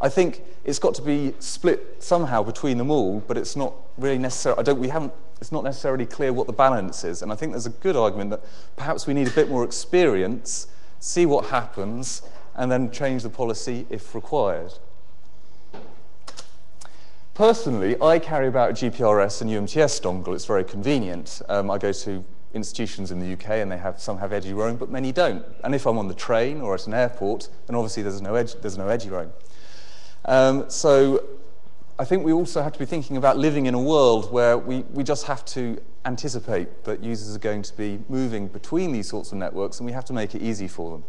I think it's got to be split somehow between them all, but it's not really necessary. I don't, we haven't it's not necessarily clear what the balance is. And I think there's a good argument that perhaps we need a bit more experience, see what happens, and then change the policy if required. Personally, I carry about a GPRS and UMTS dongle. It's very convenient. Um, I go to institutions in the UK and they have some have EduRoam, but many don't. And if I'm on the train or at an airport, then obviously there's no, there's no EduRoam. Um, so I think we also have to be thinking about living in a world where we, we just have to anticipate that users are going to be moving between these sorts of networks and we have to make it easy for them.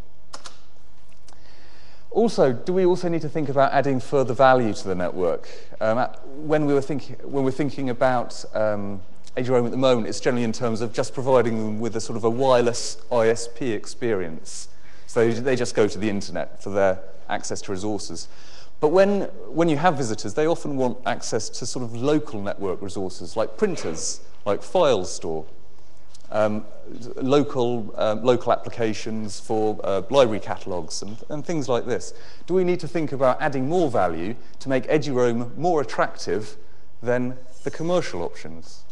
Also, do we also need to think about adding further value to the network? Um, when, we were thinking, when we're thinking about um, EduRoam at the moment, it's generally in terms of just providing them with a sort of a wireless ISP experience. So they just go to the internet for their access to resources. But when, when you have visitors, they often want access to sort of local network resources like printers, like file store. um, local, uh, local applications for uh, library catalogues and, and things like this? Do we need to think about adding more value to make EduRoam more attractive than the commercial options?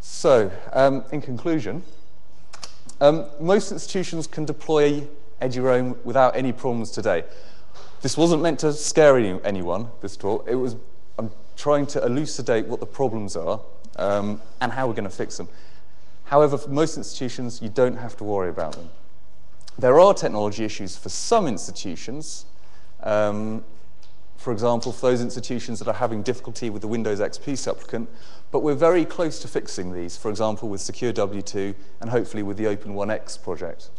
So, um, in conclusion, um, most institutions can deploy EduRoam without any problems today. This wasn't meant to scare any, anyone, this talk. It was, I'm trying to elucidate what the problems are um, and how we're going to fix them. However, for most institutions, you don't have to worry about them. There are technology issues for some institutions. Um, for example, for those institutions that are having difficulty with the Windows XP supplicant, but we're very close to fixing these, for example, with SecureW2 and hopefully with the Open1X project.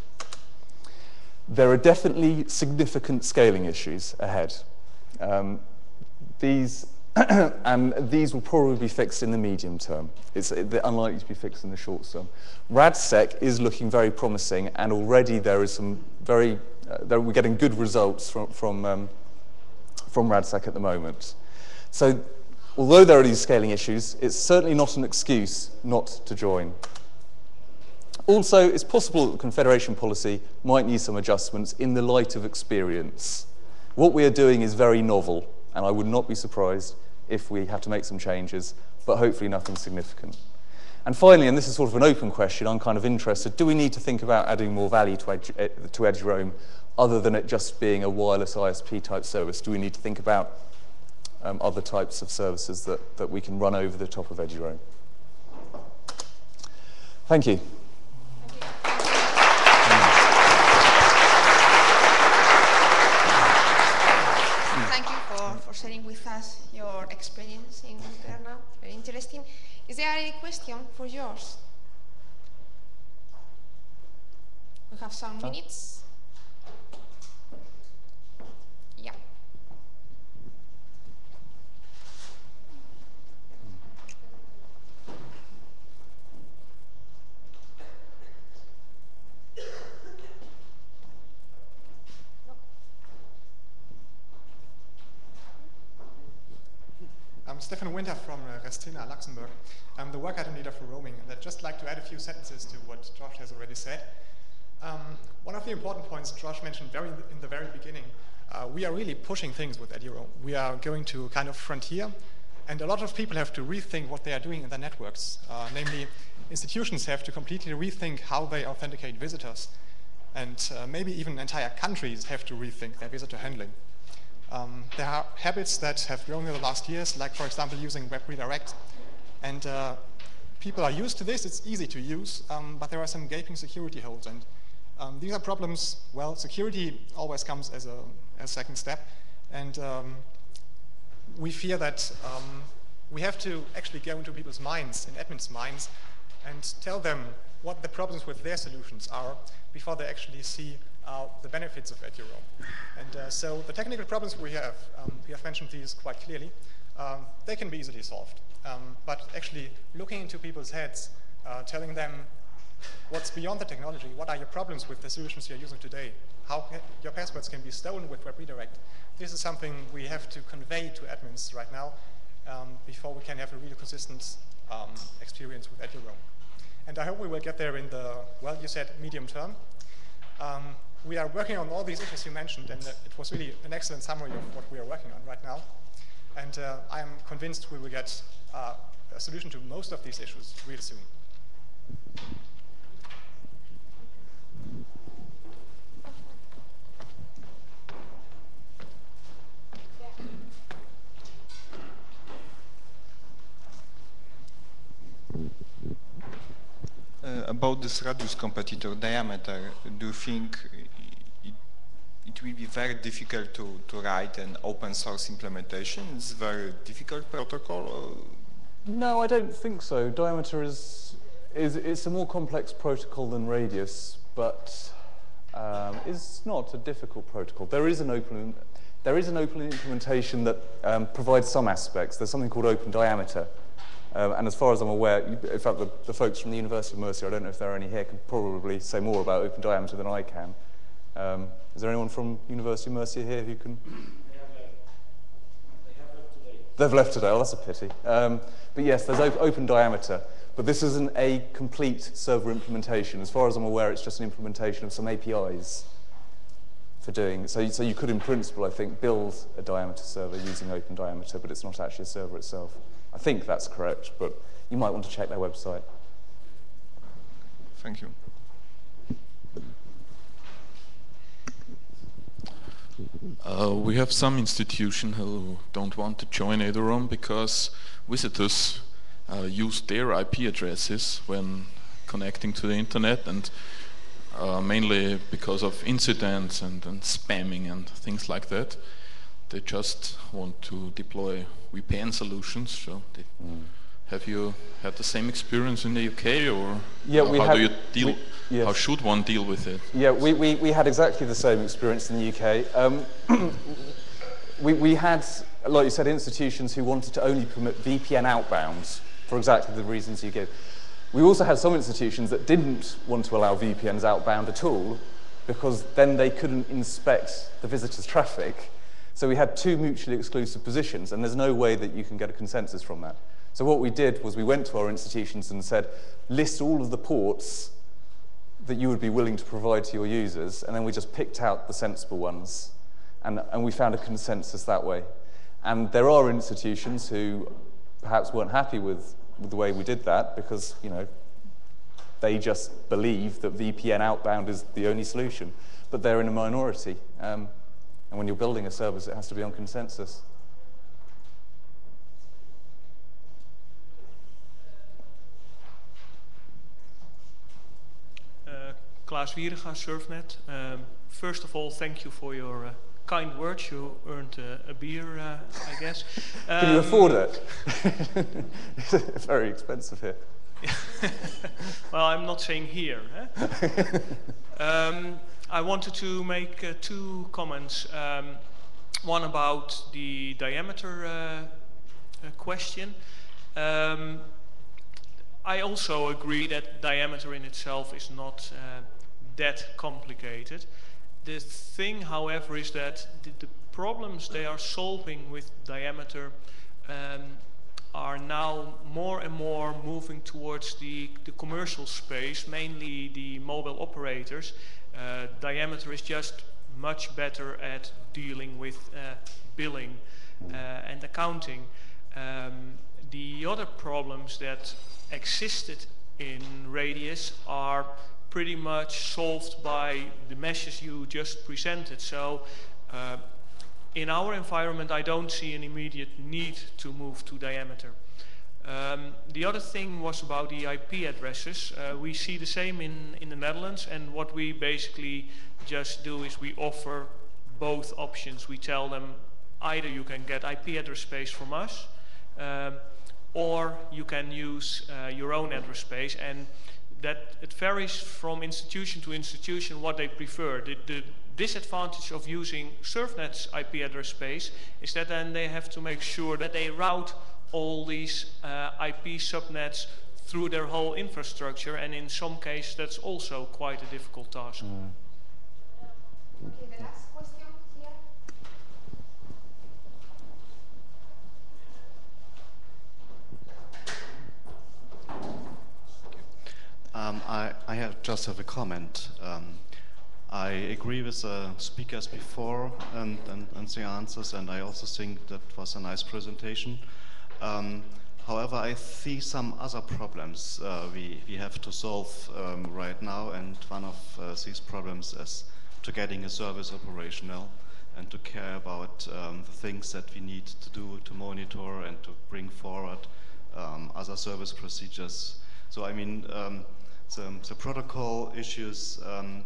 There are definitely significant scaling issues ahead. Um, these <clears throat> and these will probably be fixed in the medium term. It's, they're unlikely to be fixed in the short term. RADSEC is looking very promising, and already there is some very, uh, there, we're getting good results from, from, um, from RADSEC at the moment. So although there are these scaling issues, it's certainly not an excuse not to join. Also, it's possible that the Confederation policy might need some adjustments in the light of experience. What we are doing is very novel, and I would not be surprised if we have to make some changes, but hopefully nothing significant. And finally, and this is sort of an open question, I'm kind of interested, do we need to think about adding more value to, Edu, eh, to EduRoam other than it just being a wireless ISP type service? Do we need to think about um, other types of services that, that we can run over the top of EduRoam? Thank you. For sharing with us your experience in Ukerna. Very interesting. Is there any question for yours? We have some minutes. Stefan Winter from uh, RESTENA, Luxembourg. I'm the work item leader for roaming, and I'd just like to add a few sentences to what Josh has already said. Um, one of the important points Josh mentioned very in the very beginning, uh, we are really pushing things with EduRoam. We are going to kind of frontier, and a lot of people have to rethink what they are doing in their networks. Uh, namely, institutions have to completely rethink how they authenticate visitors, and uh, maybe even entire countries have to rethink their visitor handling. Um, there are habits that have grown in the last years, like for example using Web Redirect. And uh, people are used to this, it's easy to use, um, but there are some gaping security holes. And um, these are problems, well, security always comes as a, second step. And um, we fear that um, we have to actually go into people's minds, in admins' minds, and tell them what the problems with their solutions are before they actually see uh, the benefits of EduRoam. And uh, so the technical problems we have, um, we have mentioned these quite clearly, um, they can be easily solved. Um, but actually looking into people's heads, uh, telling them what's beyond the technology, what are your problems with the solutions you're using today, how your passwords can be stolen with Web Redirect, this is something we have to convey to admins right now um, before we can have a really consistent um, experience with EduRoam. And I hope we will get there in the, well, you said medium term. Um, we are working on all these issues you mentioned, and uh, it was really an excellent summary of what we are working on right now. And uh, I am convinced we will get uh, a solution to most of these issues really soon. About this radius competitor diameter, do you think it will be very difficult to, to write an open source implementation. It's a very difficult protocol. No, I don't think so. Diameter is, is it's a more complex protocol than radius, but um, it's not a difficult protocol. There is an open, there is an open implementation that um, provides some aspects. There's something called open diameter. Um, and as far as I'm aware, in fact, the, the folks from the University of Murcia, I don't know if there are any here, can probably say more about open diameter than I can. Um, is there anyone from University of Murcia here who can? They have left. Today. Oh, that's a pity. Um, but yes, there's op open diameter. But this isn't a complete server implementation. As far as I'm aware, it's just an implementation of some APIs for doing. So, so you could, in principle, I think, build a diameter server using Open Diameter, but it's not actually a server itself. I think that's correct, but you might want to check their website. Thank you. Uh, we have some institutions who don't want to join Eduroam because visitors uh, use their IP addresses when connecting to the internet and uh, mainly because of incidents and, and, spamming and things like that. They just want to deploy VPN solutions. So mm. Have you had the same experience in the UK, or yeah, how had, do you deal? We, yes. How should one deal with it? Yeah, we, we, we had exactly the same experience in the UK. Um, <clears throat> we, we had, like you said, institutions who wanted to only permit VPN outbounds for exactly the reasons you give. We also had some institutions that didn't want to allow VPNs outbound at all because then they couldn't inspect the visitor's traffic. So we had two mutually exclusive positions, and there's no way that you can get a consensus from that. So what we did was we went to our institutions and said, list all of the ports that you would be willing to provide to your users, and then we just picked out the sensible ones, and, and we found a consensus that way. And there are institutions who perhaps weren't happy with with the way we did that because, you know, they just believe that VPN outbound is the only solution. But they're in a minority. Um, and when you're building a service, it has to be on consensus. Klaas Wierenga, SurfNet. Um, first of all, thank you for your uh, kind words. You earned uh, a beer, uh, I guess. Um, <laughs> Can you afford it? it's <laughs> very expensive here. <laughs> well, I'm not saying here. Eh? um, I wanted to make uh, two comments. Um, one about the diameter uh, uh, question. Um, I also agree that diameter in itself is not uh, that complicated. The thing, however, is that the, the problems they are solving with diameter um, are now more and more moving towards the, the commercial space, mainly the mobile operators. Uh, diameter is just much better at dealing with uh, billing uh, and accounting. Um, the other problems that existed in Radius are pretty much solved by the meshes you just presented. So uh, in our environment, I don't see an immediate need to move to diameter. Um, the other thing was about the IP addresses. Uh, we see the same in, in the Netherlands, and what we basically just do is we offer both options. We tell them either you can get IP address space from us, um, or you can use uh, your own address space. And that it varies from institution to institution what they prefer. The, the disadvantage of using SurfNet's IP address space is that then they have to make sure that they route all these uh, IP subnets through their whole infrastructure and in some cases that's also quite a difficult task. Mm. Okay, Um, I, I have just have a comment. Um, I agree with the speakers before and, and, and, the answers, and I also think that was a nice presentation. Um, however, I see some other problems uh, we, we have to solve um, right now, and one of uh, these problems is to getting a service operational and to care about um, the things that we need to do to monitor and to bring forward um, other service procedures. So I mean, um, the, the protocol issues um,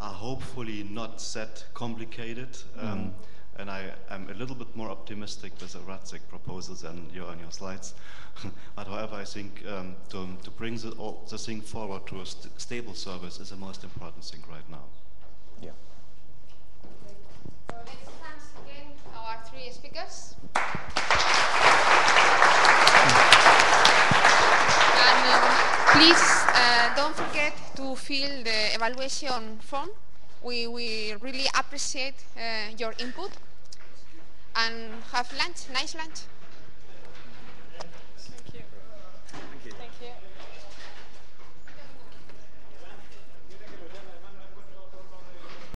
are hopefully not that complicated. Um, mm. And I am a little bit more optimistic with the RADSEC proposal than you are on your slides. <laughs> but however, I think um, to, to bring the, all, the thing forward to a st stable service is the most important thing right now. Yeah. So let's thank again our three speakers. Please uh, don't forget to fill the evaluation form. We, we really appreciate uh, your input. And have lunch, nice lunch.